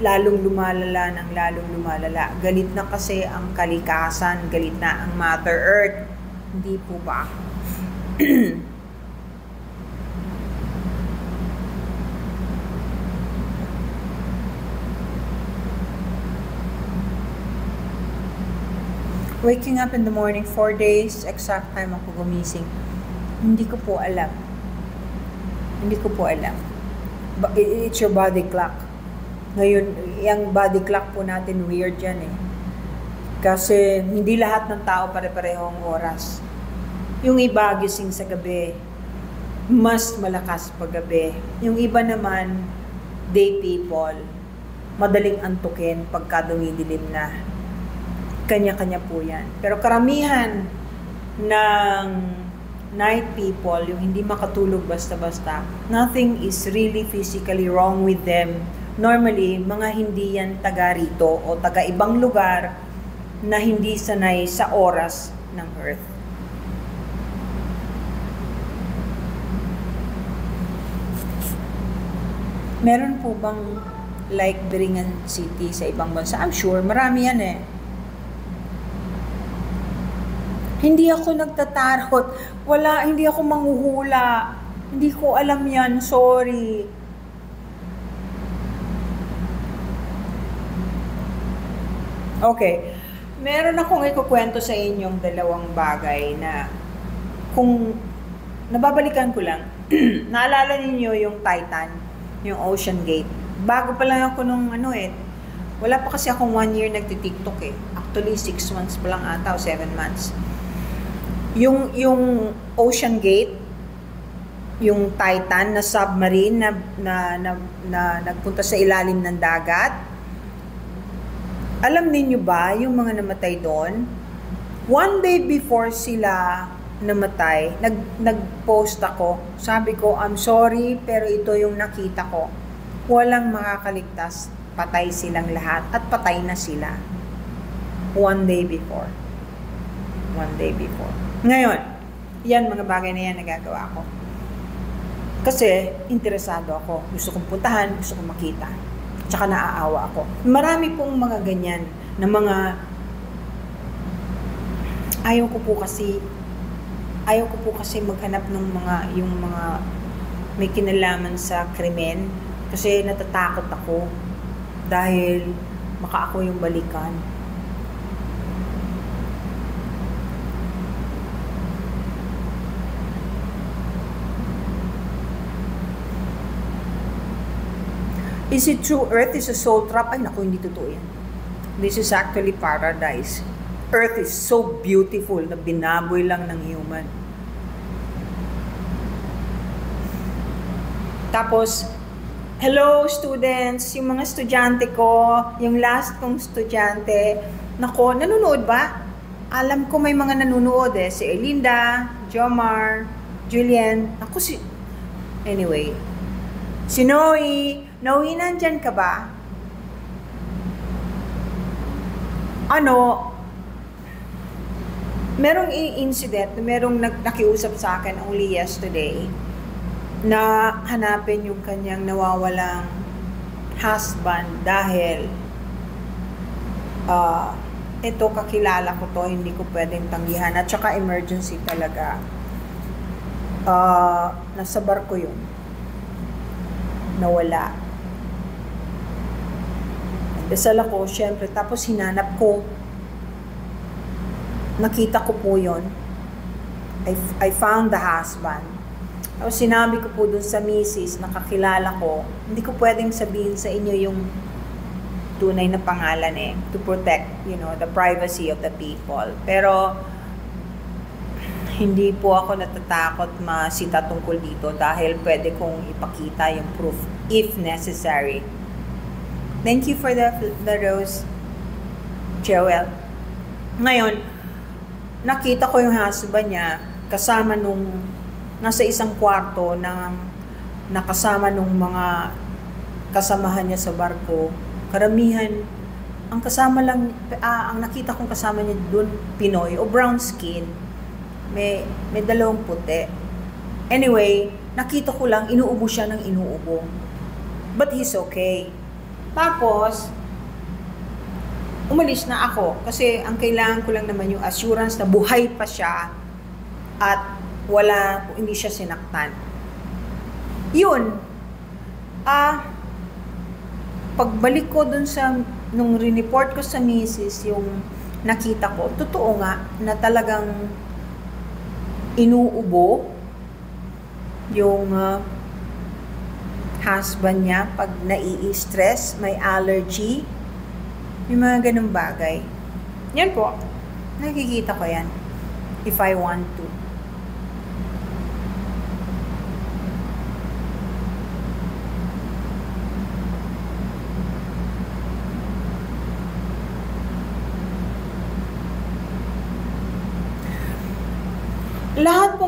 lalong lumalala ng lalong lumalala. Galit na kasi ang kalikasan galit na ang mother earth. Hindi po ba Waking up in the morning, four days, exact time ako gumising. Hindi ko po alam. Hindi ko po alam. It's your body clock. Ngayon, yung body clock po natin, weird yan eh. Kasi hindi lahat ng tao pare-parehong oras. Yung iba gising sa gabi, mas malakas pag gabi. Yung iba naman, day people, madaling antukin pagka dumidilim na kanya-kanya po yan. Pero karamihan ng night people, yung hindi makatulog basta-basta, nothing is really physically wrong with them. Normally, mga hindi yan taga rito o taga ibang lugar na hindi sanay sa oras ng Earth. Meron po bang like Biringan City sa ibang bansa? I'm sure, marami yan eh. Hindi ako nagtatarot. Wala, hindi ako manghuhula. Hindi ko alam yan, sorry. Okay. Meron akong ikukwento sa inyong dalawang bagay na kung nababalikan ko lang, naalala ninyo yung Titan, yung Ocean Gate. Bago pa lang ako nung ano eh, wala pa kasi akong one year nagti-tiktok eh. Actually, six months pa lang ata o seven months. Yung, yung Ocean Gate, yung Titan na submarine na, na, na, na nagpunta sa ilalim ng dagat, alam ninyo ba yung mga namatay doon? One day before sila namatay, nag, nag-post ako. Sabi ko, I'm sorry, pero ito yung nakita ko. Walang makakaligtas. Patay silang lahat at patay na sila. One day before. One day before. Ngayon, yan mga bagay na yan nagagawa ko. Kasi interesado ako. Gusto kong puntahan, gusto kong makita. Tsaka naaawa ako. Marami pong mga ganyan na mga ayaw ko po kasi ayaw ko po kasi maghanap ng mga yung mga may kinalaman sa krimen kasi natatakot ako dahil maka ako yung balikan. Is it true Earth is a soul trap? Ay, naku, hindi totoo yan. This is actually paradise. Earth is so beautiful na binaboy lang ng human. Tapos, hello students, yung mga estudyante ko, yung last kong estudyante, nako, nanonood ba? Alam ko may mga nanonood eh, si Elinda, Jomar, Julian, ako si... Anyway, si Noe, Noe, nandyan ka ba? Ano, merong incident, merong nag- nakiusap sa akin only yesterday na hanapin yung kanyang nawawalang husband dahil uh, ito kakilala ko to, hindi ko pwedeng tanggihan at saka emergency talaga. Uh, nasa barko yun. Nawala. Dasal ako, syempre, tapos hinanap ko. Nakita ko po yon. I, I found the husband. Tapos sinabi ko po dun sa misis na kakilala ko, hindi ko pwedeng sabihin sa inyo yung tunay na pangalan eh, to protect, you know, the privacy of the people. Pero, hindi po ako natatakot masita tungkol dito dahil pwede kong ipakita yung proof if necessary. Thank you for the, the rose, Joel. Ngayon, nakita ko yung husband niya kasama nung nasa isang kwarto ng nakasama nung mga kasamahan niya sa barko. Karamihan, ang kasama lang, ah, ang nakita kong kasama niya doon, Pinoy o brown skin. May, may dalawang puti. Anyway, nakita ko lang, inuubo siya ng inuubo. But he's okay. Tapos, umalis na ako kasi ang kailangan ko lang naman yung assurance na buhay pa siya at wala, hindi siya sinaktan. Yun, ah, pagbalik ko dun sa, nung report ko sa misis, yung nakita ko, totoo nga, na talagang inuubo yung uh, husband niya pag nai-stress, may allergy, yung mga ganung bagay. Yan po. Nakikita ko yan. If I want to.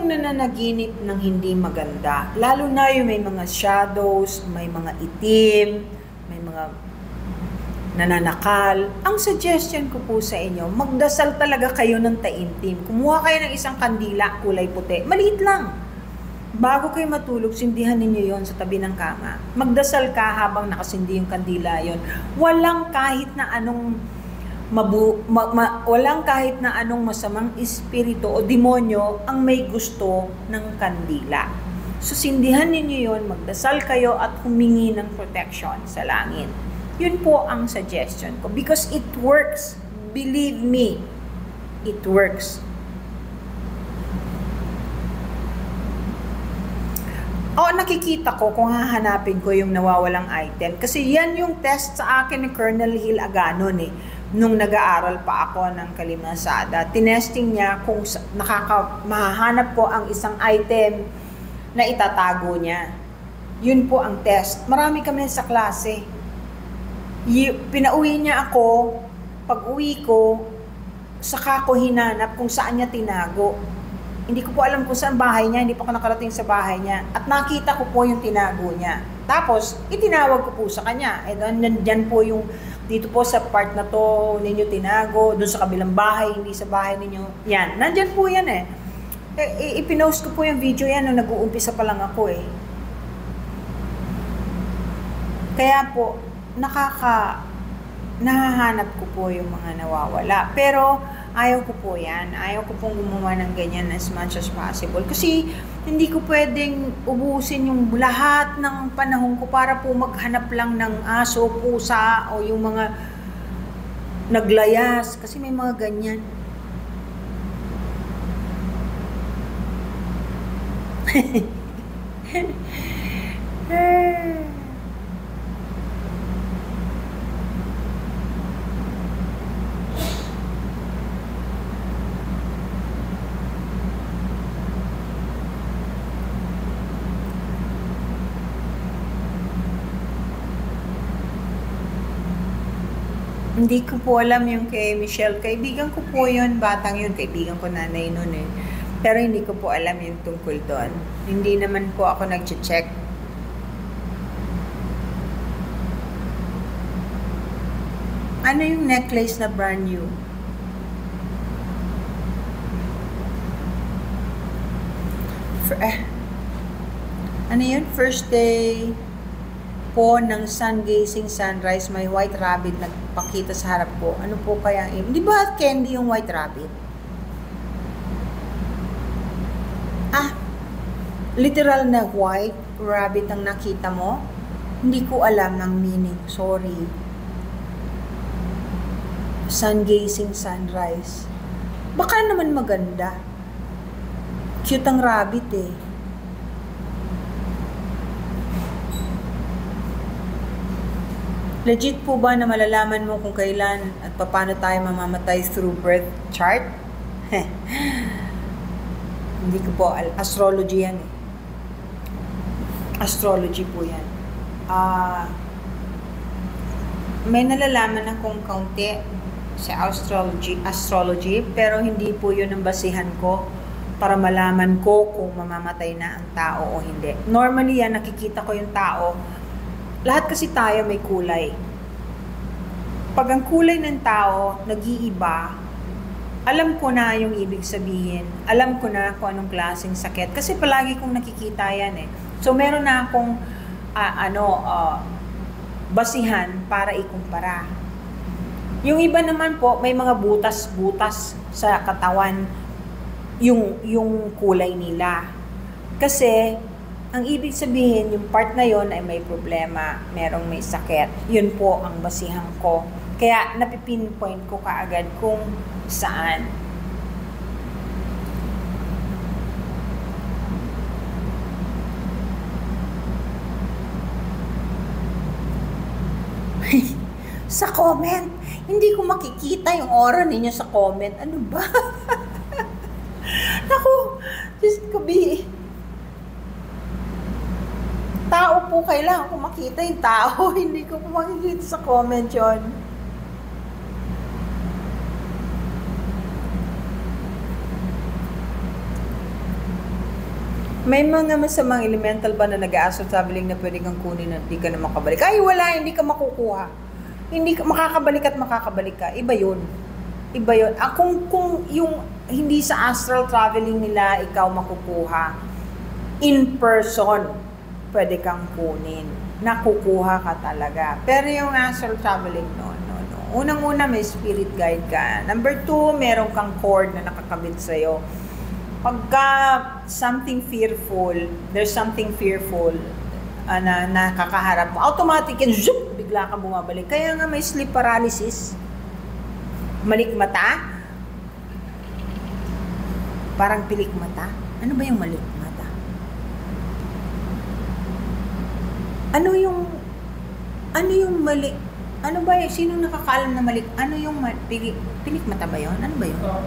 Pong nananaginip ng hindi maganda. Lalo na yung may mga shadows, may mga itim, may mga nananakal. Ang suggestion ko po sa inyo, magdasal talaga kayo ng taimtim. Kumuha kayo ng isang kandila, kulay puti. Maliit lang. Bago kayo matulog, sindihan ninyo yon sa tabi ng kama. Magdasal ka habang nakasindi yung kandila yon. Walang kahit na anong mabu, ma, ma, walang kahit na anong masamang espiritu o demonyo ang may gusto ng kandila. So sindihan ninyo yon, magdasal kayo at humingi ng protection sa langit. Yun po ang suggestion ko because it works. Believe me, it works. O nakikita ko kung hahanapin ko yung nawawalang item. Kasi yan yung test sa akin ni Colonel Hill Aganon eh. Nung nag-aaral pa ako ng Kalimasada. Tinesting niya kung nakaka mahahanap ko ang isang item na itatago niya. Yun po ang test. Marami kami sa klase. Y- pinauwi niya ako, pag uwi ko, saka ko hinanap kung saan niya tinago. Hindi ko po alam kung saan bahay niya, hindi pa ako nakarating sa bahay niya. At nakita ko po yung tinago niya. Tapos, itinawag ko po sa kanya. Eh, nandyan po yung, dito po sa part na to, ninyo tinago, doon sa kabilang bahay, hindi sa bahay ninyo. Yan, nandyan po yan eh. eh ipinost ko po yung video yan nung nag-uumpisa pa lang ako eh. Kaya po, nakaka, nahahanap ko po yung mga nawawala. Pero, ayaw ko po yan. Ayaw ko pong gumawa ng ganyan as much as possible. Kasi hindi ko pwedeng ubusin yung lahat ng panahon ko para po maghanap lang ng aso, pusa, o yung mga naglayas. Kasi may mga ganyan. Hindi ko po alam yung kay Michelle. Kaibigan ko po yun, batang yun. Kaibigan ko nanay nun eh. Pero hindi ko po alam yung tungkol doon. Hindi naman po ako nag-check. Ano yung necklace na brand new? For, eh, ano yun? First day po ng sun gazing sunrise, may white rabbit nagpakita sa harap ko. Ano po kaya? Di ba candy yung white rabbit? Ah, literal na white rabbit ang nakita mo? Hindi ko alam ng meaning. Sorry. Sun gazing sunrise. Baka naman maganda. Cute ang rabbit eh. Legit po ba na malalaman mo kung kailan at paano tayo mamamatay through birth chart? Hindi ko po, astrology yan eh. Astrology po yan. Ah, uh, may nalalaman akong kaunti sa astrology, astrology, pero hindi po yun ang basihan ko para malaman ko kung mamamatay na ang tao o hindi. Normally yan, nakikita ko yung tao lahat kasi tayo may kulay. Pag ang kulay ng tao nag-iiba, alam ko na yung ibig sabihin. Alam ko na kung anong klaseng sakit. Kasi palagi kong nakikita yan eh. So meron na akong uh, ano, uh, basihan para ikumpara. Yung iba naman po, may mga butas-butas sa katawan yung, yung kulay nila. Kasi ang ibig sabihin, yung part na yon ay may problema, merong may sakit. Yun po ang basihan ko. Kaya napipinpoint ko kaagad kung saan. sa comment, hindi ko makikita yung aura ninyo sa comment. Ano ba? Naku, just ko tao po, kailangan ko makita yung tao. Hindi ko po makikita sa comment yon. May mga masamang elemental ba na nag-astral traveling na pwede kang kunin na hindi ka na makabalik? Ay, wala, hindi ka makukuha. Hindi ka makakabalik at makakabalik ka. Iba yun. Iba yun. Ah, kung, kung yung hindi sa astral traveling nila ikaw makukuha, in person, pwede kang kunin. Nakukuha ka talaga. Pero yung astral traveling, no, no, no. Unang-una, may spirit guide ka. Number two, meron kang cord na nakakabit sa'yo pagka something fearful, there's something fearful uh, na nakakaharap mo, automatic yan, zoop, bigla kang bumabalik. Kaya nga may sleep paralysis. Malik mata. Parang pilik mata. Ano ba yung malik mata? Ano yung ano yung mali ano ba yun? Sino nakakaalam na malik? Ano yung ma- pilik, pilik mata ba yun? Ano ba yun? Uh,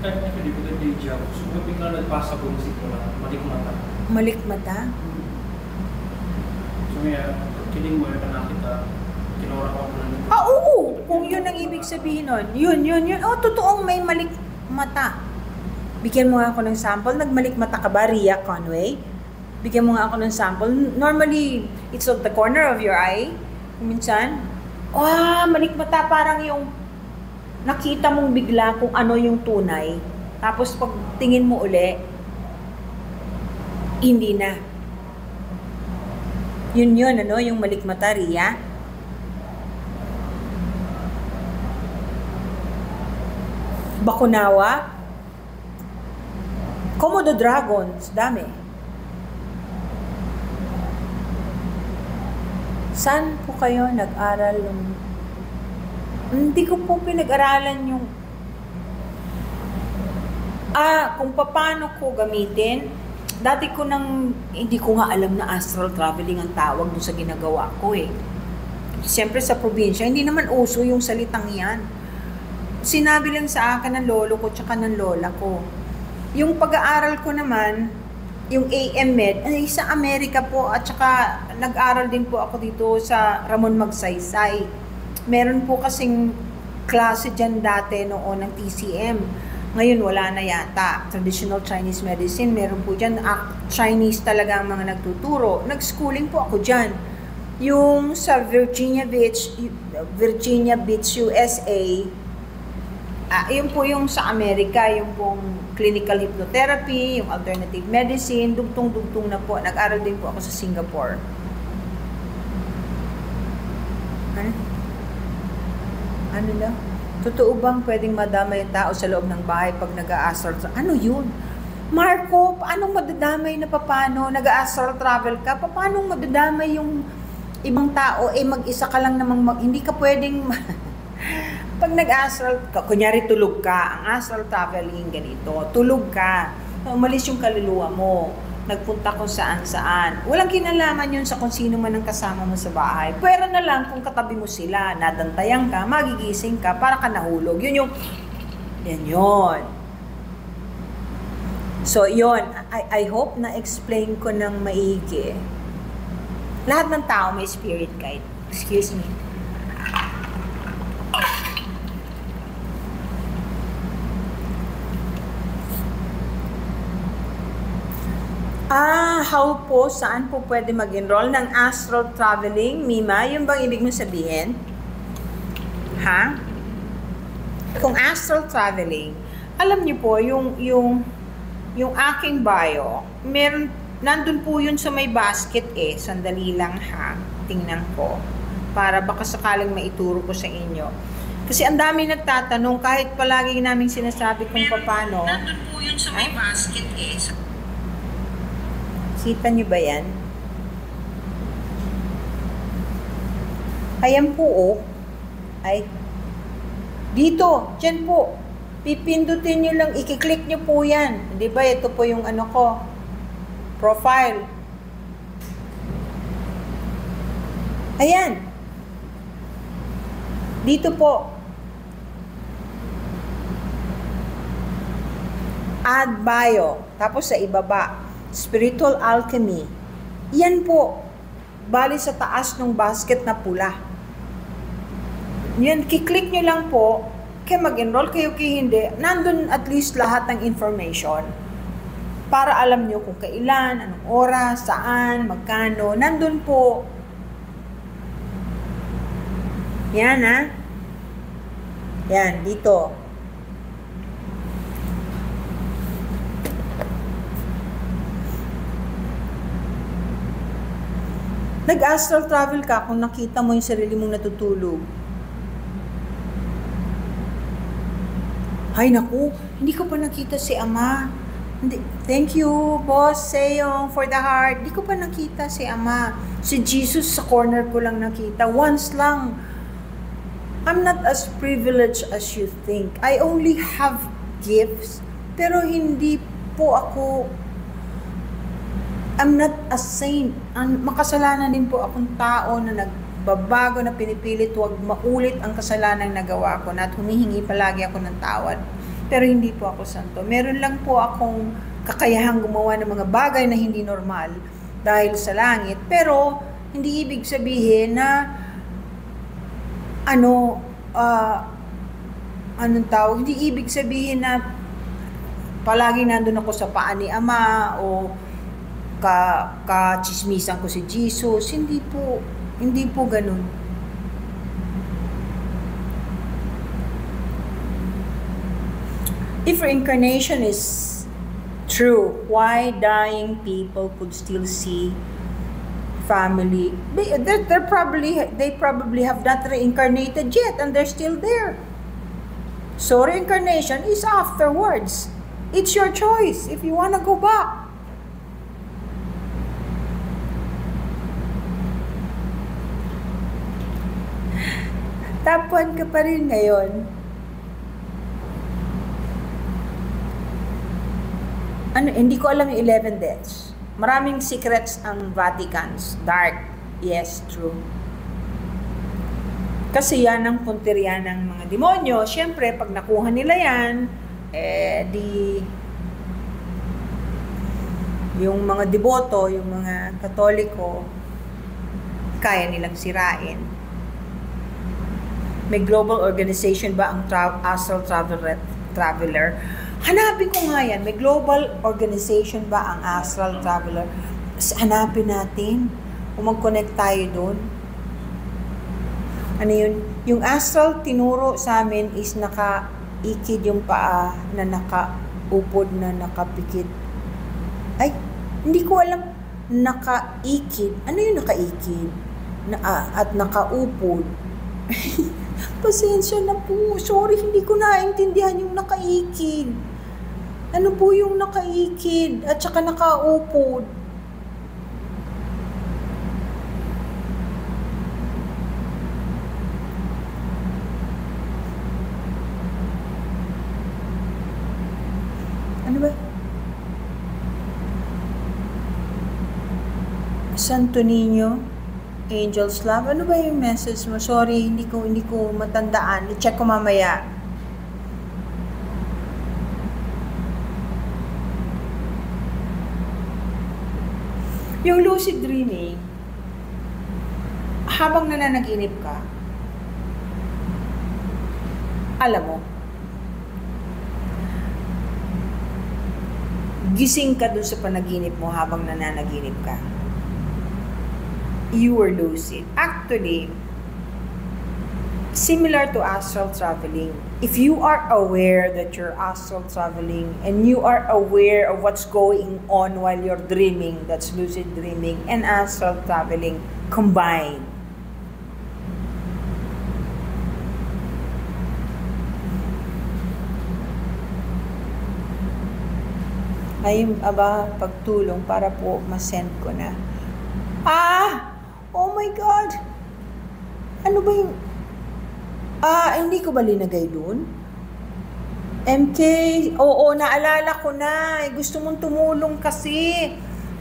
technically, with the day job, so kung bigla nagpasa kung si ko na, malik mata. Malik mata? So ngayon, kiling mo yung nakita, kinora ko ako ng Ah, oo! Kung yun ang ibig sabihin nun. Yun, yun, yun. Oh, totoong may malik mata. Bigyan mo ako ng sample. Nagmalik mata ka ba, Ria Conway? Bigyan mo nga ako ng sample. Normally, it's at the corner of your eye. Minsan, ah, malik mata parang yung nakita mong bigla kung ano yung tunay. Tapos pag tingin mo uli, hindi na. Yun yun, ano, yung malik mata, Ria. Bakunawa. Komodo Dragons, dami. Saan po kayo nag-aral yung... Hindi ko po pinag-aralan yung... Ah, kung paano ko gamitin. Dati ko nang... Hindi ko nga alam na astral traveling ang tawag doon sa ginagawa ko eh. Siyempre sa probinsya, hindi naman uso yung salitang yan sinabi lang sa akin ng lolo ko tsaka ng lola ko. Yung pag-aaral ko naman, yung AM Med, ay sa Amerika po at tsaka nag-aral din po ako dito sa Ramon Magsaysay. Meron po kasing klase dyan dati noon ng TCM. Ngayon wala na yata. Traditional Chinese medicine, meron po dyan. Ah, Chinese talaga ang mga nagtuturo. Nag-schooling po ako dyan. Yung sa Virginia Beach, Virginia Beach, USA, Ah, yun po yung sa Amerika, yung pong clinical hypnotherapy, yung alternative medicine, dugtong-dugtong na po. Nag-aral din po ako sa Singapore. Ano? Ano na? Totoo bang pwedeng madamay yung tao sa loob ng bahay pag nag-a-astral Ano yun? Marco, paano madadamay na papano? Nag-a-astral travel ka? Paano madadamay yung ibang tao? Eh, mag-isa ka lang namang, mag- hindi ka pwedeng... pag nag-astral kunyari tulog ka, ang astral traveling ganito, tulog ka, umalis yung kaluluwa mo, nagpunta kung saan saan. Walang kinalaman yun sa kung sino man ang kasama mo sa bahay. Pwera na lang kung katabi mo sila, nadantayan ka, magigising ka, para ka nahulog. Yun yung, yan yun. So, yun. I, I hope na explain ko ng maigi. Lahat ng tao may spirit guide. Excuse me. Ah, how po, saan po pwede mag-enroll ng astral traveling? Mima, yun bang ibig mo sabihin? Ha? Kung astral traveling, alam niyo po, yung, yung, yung aking bio, meron, nandun po yun sa may basket eh. Sandali lang ha. Tingnan ko. Para baka sakaling maituro ko sa inyo. Kasi ang dami nagtatanong, kahit palagi namin sinasabi kung paano. Nandun po yun sa may basket eh. Kita niyo ba yan? Ayan po, oh. Ay. Dito, dyan po. Pipindutin niyo lang, ikiklik niyo po yan. Di ba, ito po yung ano ko. Profile. Ayan. Dito po. Add bio. Tapos sa ibaba spiritual alchemy. Yan po, bali sa taas ng basket na pula. Yan, kiklik nyo lang po, kaya mag-enroll kayo kay hindi, nandun at least lahat ng information. para alam nyo kung kailan, anong oras, saan, magkano, nandun po. Yan ha. Yan, dito. Nag-astral travel ka kung nakita mo yung sarili mong natutulog. Ay naku, hindi ko pa nakita si Ama. Hindi, thank you, Boss Seyong, for the heart. Hindi ko pa nakita si Ama. Si Jesus sa corner ko lang nakita. Once lang. I'm not as privileged as you think. I only have gifts, pero hindi po ako I'm not a saint. Makasalanan din po akong tao na nagbabago na pinipilit huwag maulit ang kasalanan nagawa ko na at humihingi palagi ako ng tawad. Pero hindi po ako santo. Meron lang po akong kakayahang gumawa ng mga bagay na hindi normal dahil sa langit. Pero hindi ibig sabihin na ano uh, anong tawag, hindi ibig sabihin na palagi nandun ako sa paa ni Ama o ka ka-chismisan ko si Jesus. Hindi po, hindi po ganun. If reincarnation is true, why dying people could still see family? They, they're, they're probably, they probably have not reincarnated yet and they're still there. So reincarnation is afterwards. It's your choice if you want to go back. Top 1 ka pa rin ngayon. Ano, hindi ko alam yung 11 deaths. Maraming secrets ang Vatican's. Dark. Yes, true. Kasi yan ang punteriya ng mga demonyo. Siyempre, pag nakuha nila yan, eh, di yung mga deboto, yung mga katoliko, kaya nilang sirain. May global organization ba ang tra- astral traveler, traveler? Hanapin ko nga yan. May global organization ba ang astral traveler? Hanapin natin. Kung mag-connect tayo doon. Ano yun? Yung astral tinuro sa amin is naka-ikid yung paa na naka-upod na nakapikit. Ay, hindi ko alam. Naka-ikid. Ano yung naka-ikid? Na, ah, at naka-upod. Pasensya na po. Sorry, hindi ko naintindihan yung nakaikid. Ano po yung nakaikid at saka nakaupod? Ano ba? Santo Niño? Angel's Love. Ano ba yung message mo? Sorry, hindi ko hindi ko matandaan. I-check ko mamaya. Yung lucid dreaming, habang nananaginip ka, alam mo, gising ka dun sa panaginip mo habang nananaginip ka you were lucid. Actually, similar to astral traveling, if you are aware that you're astral traveling and you are aware of what's going on while you're dreaming, that's lucid dreaming and astral traveling combined. Ay, aba, pagtulong para po masend ko na. Ah! Oh my God! Ano ba yung... Ah, hindi ko ba linagay doon? MK, oo, naalala ko na. Eh, gusto mong tumulong kasi.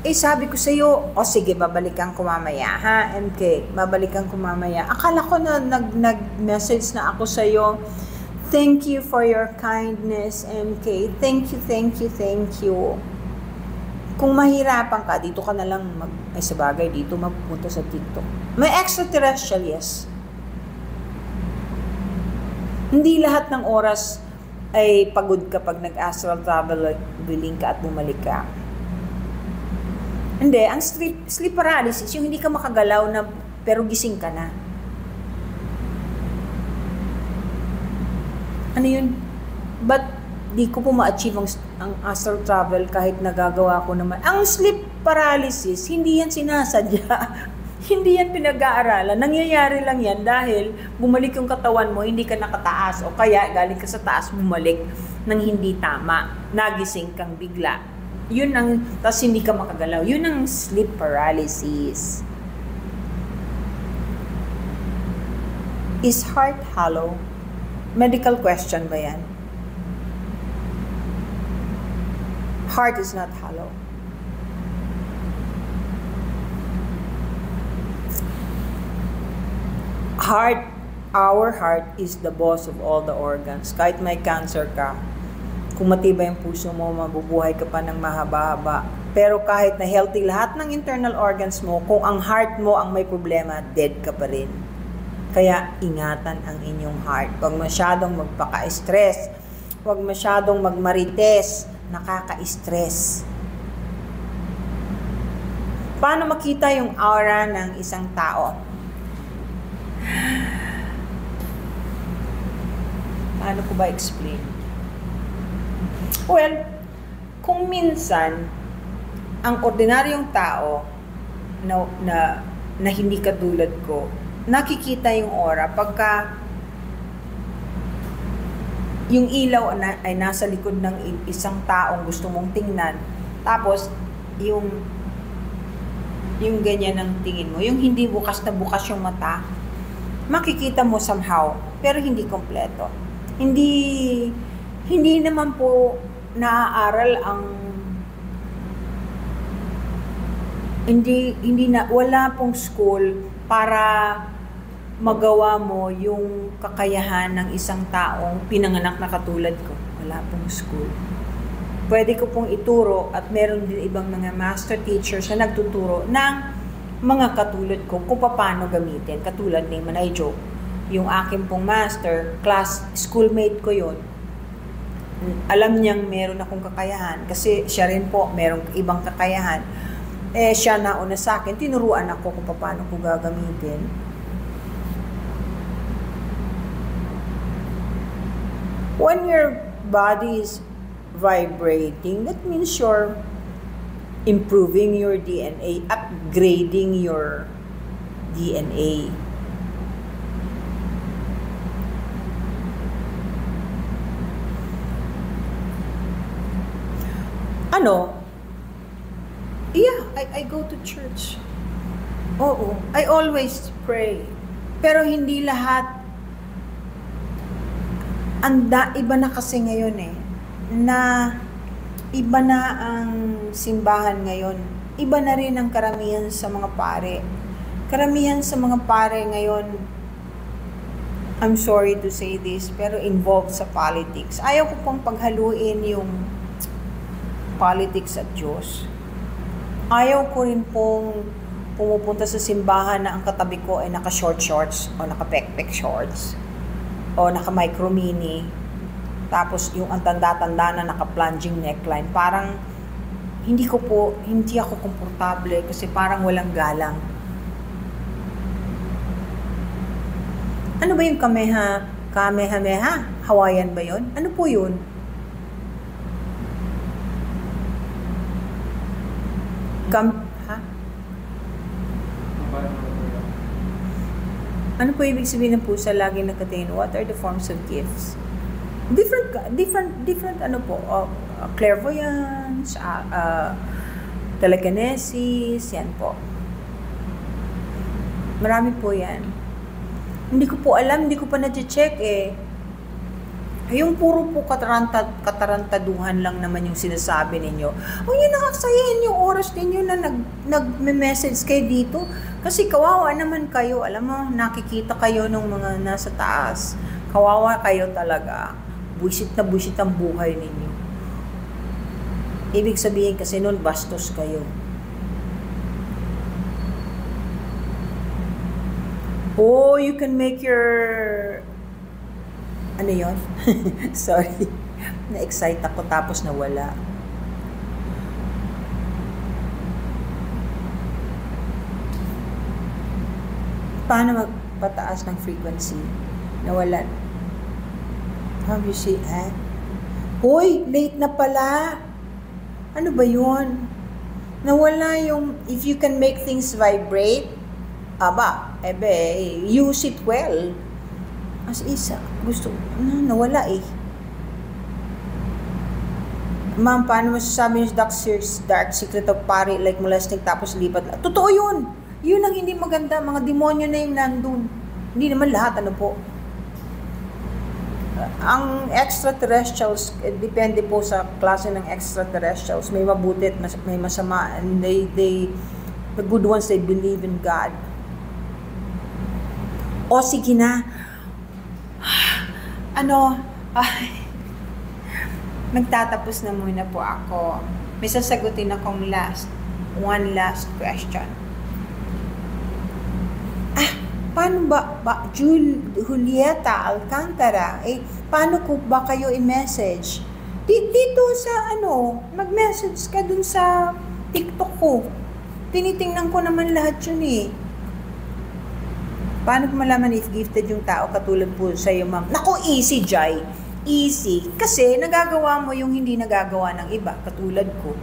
Eh, sabi ko sa'yo, o oh, sige, babalikan ko mamaya, ha, MK? Babalikan ko mamaya. Akala ko na nag, nag-message na ako sa'yo. Thank you for your kindness, MK. Thank you, thank you, thank you kung mahirapan ka, dito ka na lang mag, ay sa bagay, dito magpunta sa TikTok. May extraterrestrial, yes. Hindi lahat ng oras ay pagod kapag nag-astral traveling ka at bumalik ka. Hindi, ang sleep, sleep paralysis, yung hindi ka makagalaw na pero gising ka na. Ano yun? But di ko po ma-achieve ang, ang astral travel kahit nagagawa ko naman. Ang sleep paralysis, hindi yan sinasadya. hindi yan pinag-aaralan. Nangyayari lang yan dahil bumalik yung katawan mo, hindi ka nakataas o kaya galing ka sa taas, bumalik ng hindi tama. Nagising kang bigla. Yun ang, tapos hindi ka makagalaw. Yun ang sleep paralysis. Is heart hollow? Medical question ba yan? Heart is not hollow. Heart, our heart is the boss of all the organs. Kahit may cancer ka, kung matibay ang puso mo, mabubuhay ka pa ng mahaba-haba. Pero kahit na healthy lahat ng internal organs mo, kung ang heart mo ang may problema, dead ka pa rin. Kaya ingatan ang inyong heart. Huwag masyadong magpaka-stress. Huwag masyadong magmarites. Nakaka-stress. Paano makita yung aura ng isang tao? Paano ko ba explain? Well, kung minsan, ang ordinaryong tao na, na, na hindi katulad ko, nakikita yung aura pagka yung ilaw na, ay nasa likod ng isang taong gusto mong tingnan. Tapos, yung yung ganyan ang tingin mo, yung hindi bukas na bukas yung mata, makikita mo somehow, pero hindi kompleto. Hindi hindi naman po naaaral ang hindi hindi na wala pong school para magawa mo yung kakayahan ng isang taong pinanganak na katulad ko. Wala pong school. Pwede ko pong ituro at meron din ibang mga master teachers na nagtuturo ng mga katulad ko kung paano gamitin. Katulad ni Manay Joe. Yung akin pong master, class, schoolmate ko yon alam niyang meron akong kakayahan kasi siya rin po merong ibang kakayahan eh siya na una sa akin tinuruan ako kung paano ko gagamitin when your body is vibrating that means you're improving your DNA upgrading your DNA ano, yeah, I, I go to church. Oo, I always pray. Pero hindi lahat, anda, iba na kasi ngayon eh, na iba na ang simbahan ngayon. Iba na rin ang karamihan sa mga pare. Karamihan sa mga pare ngayon, I'm sorry to say this, pero involved sa politics. Ayaw ko pong paghaluin yung politics at Diyos. Ayaw ko rin pong pumupunta sa simbahan na ang katabi ko ay naka-short shorts o naka-pekpek shorts o naka-micro mini tapos yung ang tanda-tanda na naka-plunging neckline parang hindi ko po hindi ako komportable kasi parang walang galang. Ano ba yung kameha kamehameha? Hawaiian ba yon ano po yun? Kam, ha? Ano po ibig sabihin ng pusa laging nakatingin? What are the forms of gifts? Different, different, different ano po, uh, uh, clairvoyance, uh, uh, telekinesis, yan po. Marami po yan. Hindi ko po alam, hindi ko pa na-check eh. Yung puro po katarantad, katarantaduhan lang naman yung sinasabi ninyo. Huwag nyo nakaksayahin yung oras ninyo na nag, nag-message kayo dito. Kasi kawawa naman kayo. Alam mo, nakikita kayo ng mga nasa taas. Kawawa kayo talaga. Buisit na buisit ang buhay ninyo. Ibig sabihin kasi nun, bastos kayo. Oh, you can make your ano yon? Sorry. Na-excite ako tapos nawala. Paano magpataas ng frequency? Nawala. How you see eh? Hoy, late na pala. Ano ba yon? Nawala yung if you can make things vibrate, aba, ebe, eh, use it well. As isa gusto, na, nawala eh. Ma'am, paano masasabi yung dark, dark secret of pari like molesting tapos lipat? Totoo yun! Yun ang hindi maganda. Mga demonyo na yung nandun. Hindi naman lahat, ano po. Ang extraterrestrials, eh, depende po sa klase ng extraterrestrials. May mabuti at mas- may masama. And they, they, the good ones, they believe in God. O sige na. Ano, ay, Nagtatapos na muna po ako. May sasagutin akong last, one last question. Ah, paano ba, ba Jul, Julieta Alcantara, eh, paano ko ba kayo i-message? Di, dito sa ano, mag-message ka dun sa TikTok ko. Tinitingnan ko naman lahat yun eh. Paano ko malaman if gifted yung tao katulad po sa iyo, ma'am? Naku, easy, Jai. Easy. Kasi nagagawa mo yung hindi nagagawa ng iba katulad ko.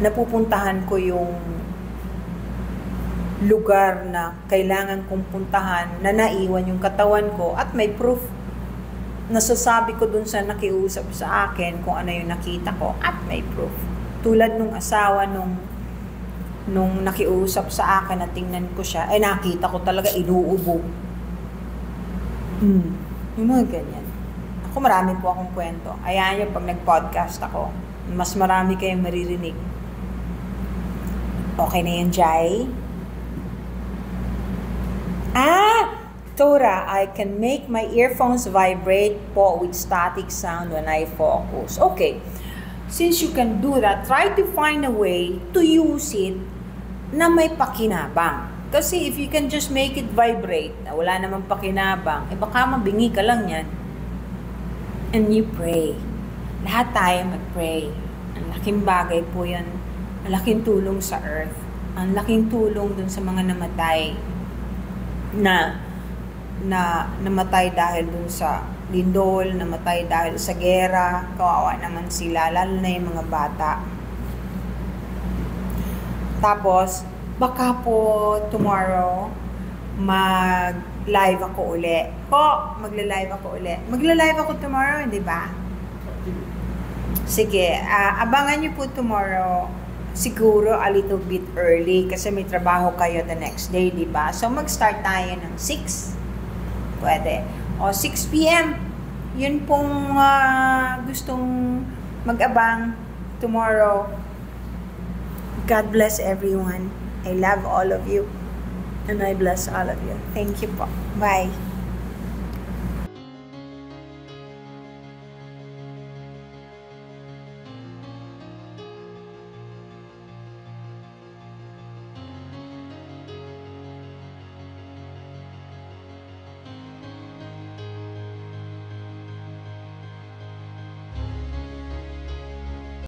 Napupuntahan ko yung lugar na kailangan kong puntahan na naiwan yung katawan ko at may proof. Nasasabi ko dun sa nakiusap sa akin kung ano yung nakita ko at may proof. Tulad nung asawa nung nung nakiusap sa akin na tingnan ko siya ay nakita ko talaga inuubo mm. Yung mga ganyan. Ako marami po akong kwento. Ayan yung pag nag-podcast ako, mas marami kayong maririnig. Okay na yan, Jai? Ah! Tora, I can make my earphones vibrate po with static sound when I focus. Okay. Since you can do that, try to find a way to use it na may pakinabang. Kasi if you can just make it vibrate, na wala namang pakinabang, eh baka mabingi ka lang yan. And you pray. Lahat tayo mag-pray. Ang laking bagay po yan. Ang laking tulong sa earth. Ang laking tulong dun sa mga namatay na na namatay dahil dun sa lindol, namatay dahil sa gera, kawawa naman sila, lalo na yung mga bata. Tapos, baka po tomorrow mag-live ako uli. Po, magla-live ako uli. Magla-live ako tomorrow, di ba? Sige, ah, abangan niyo po tomorrow siguro a little bit early kasi may trabaho kayo the next day, di ba? So mag-start tayo ng 6. Pwede. O 6 p.m. Yun pong ah, gustong mag-abang tomorrow. God bless everyone. I love all of you. And I bless all of you. Thank you po. Bye.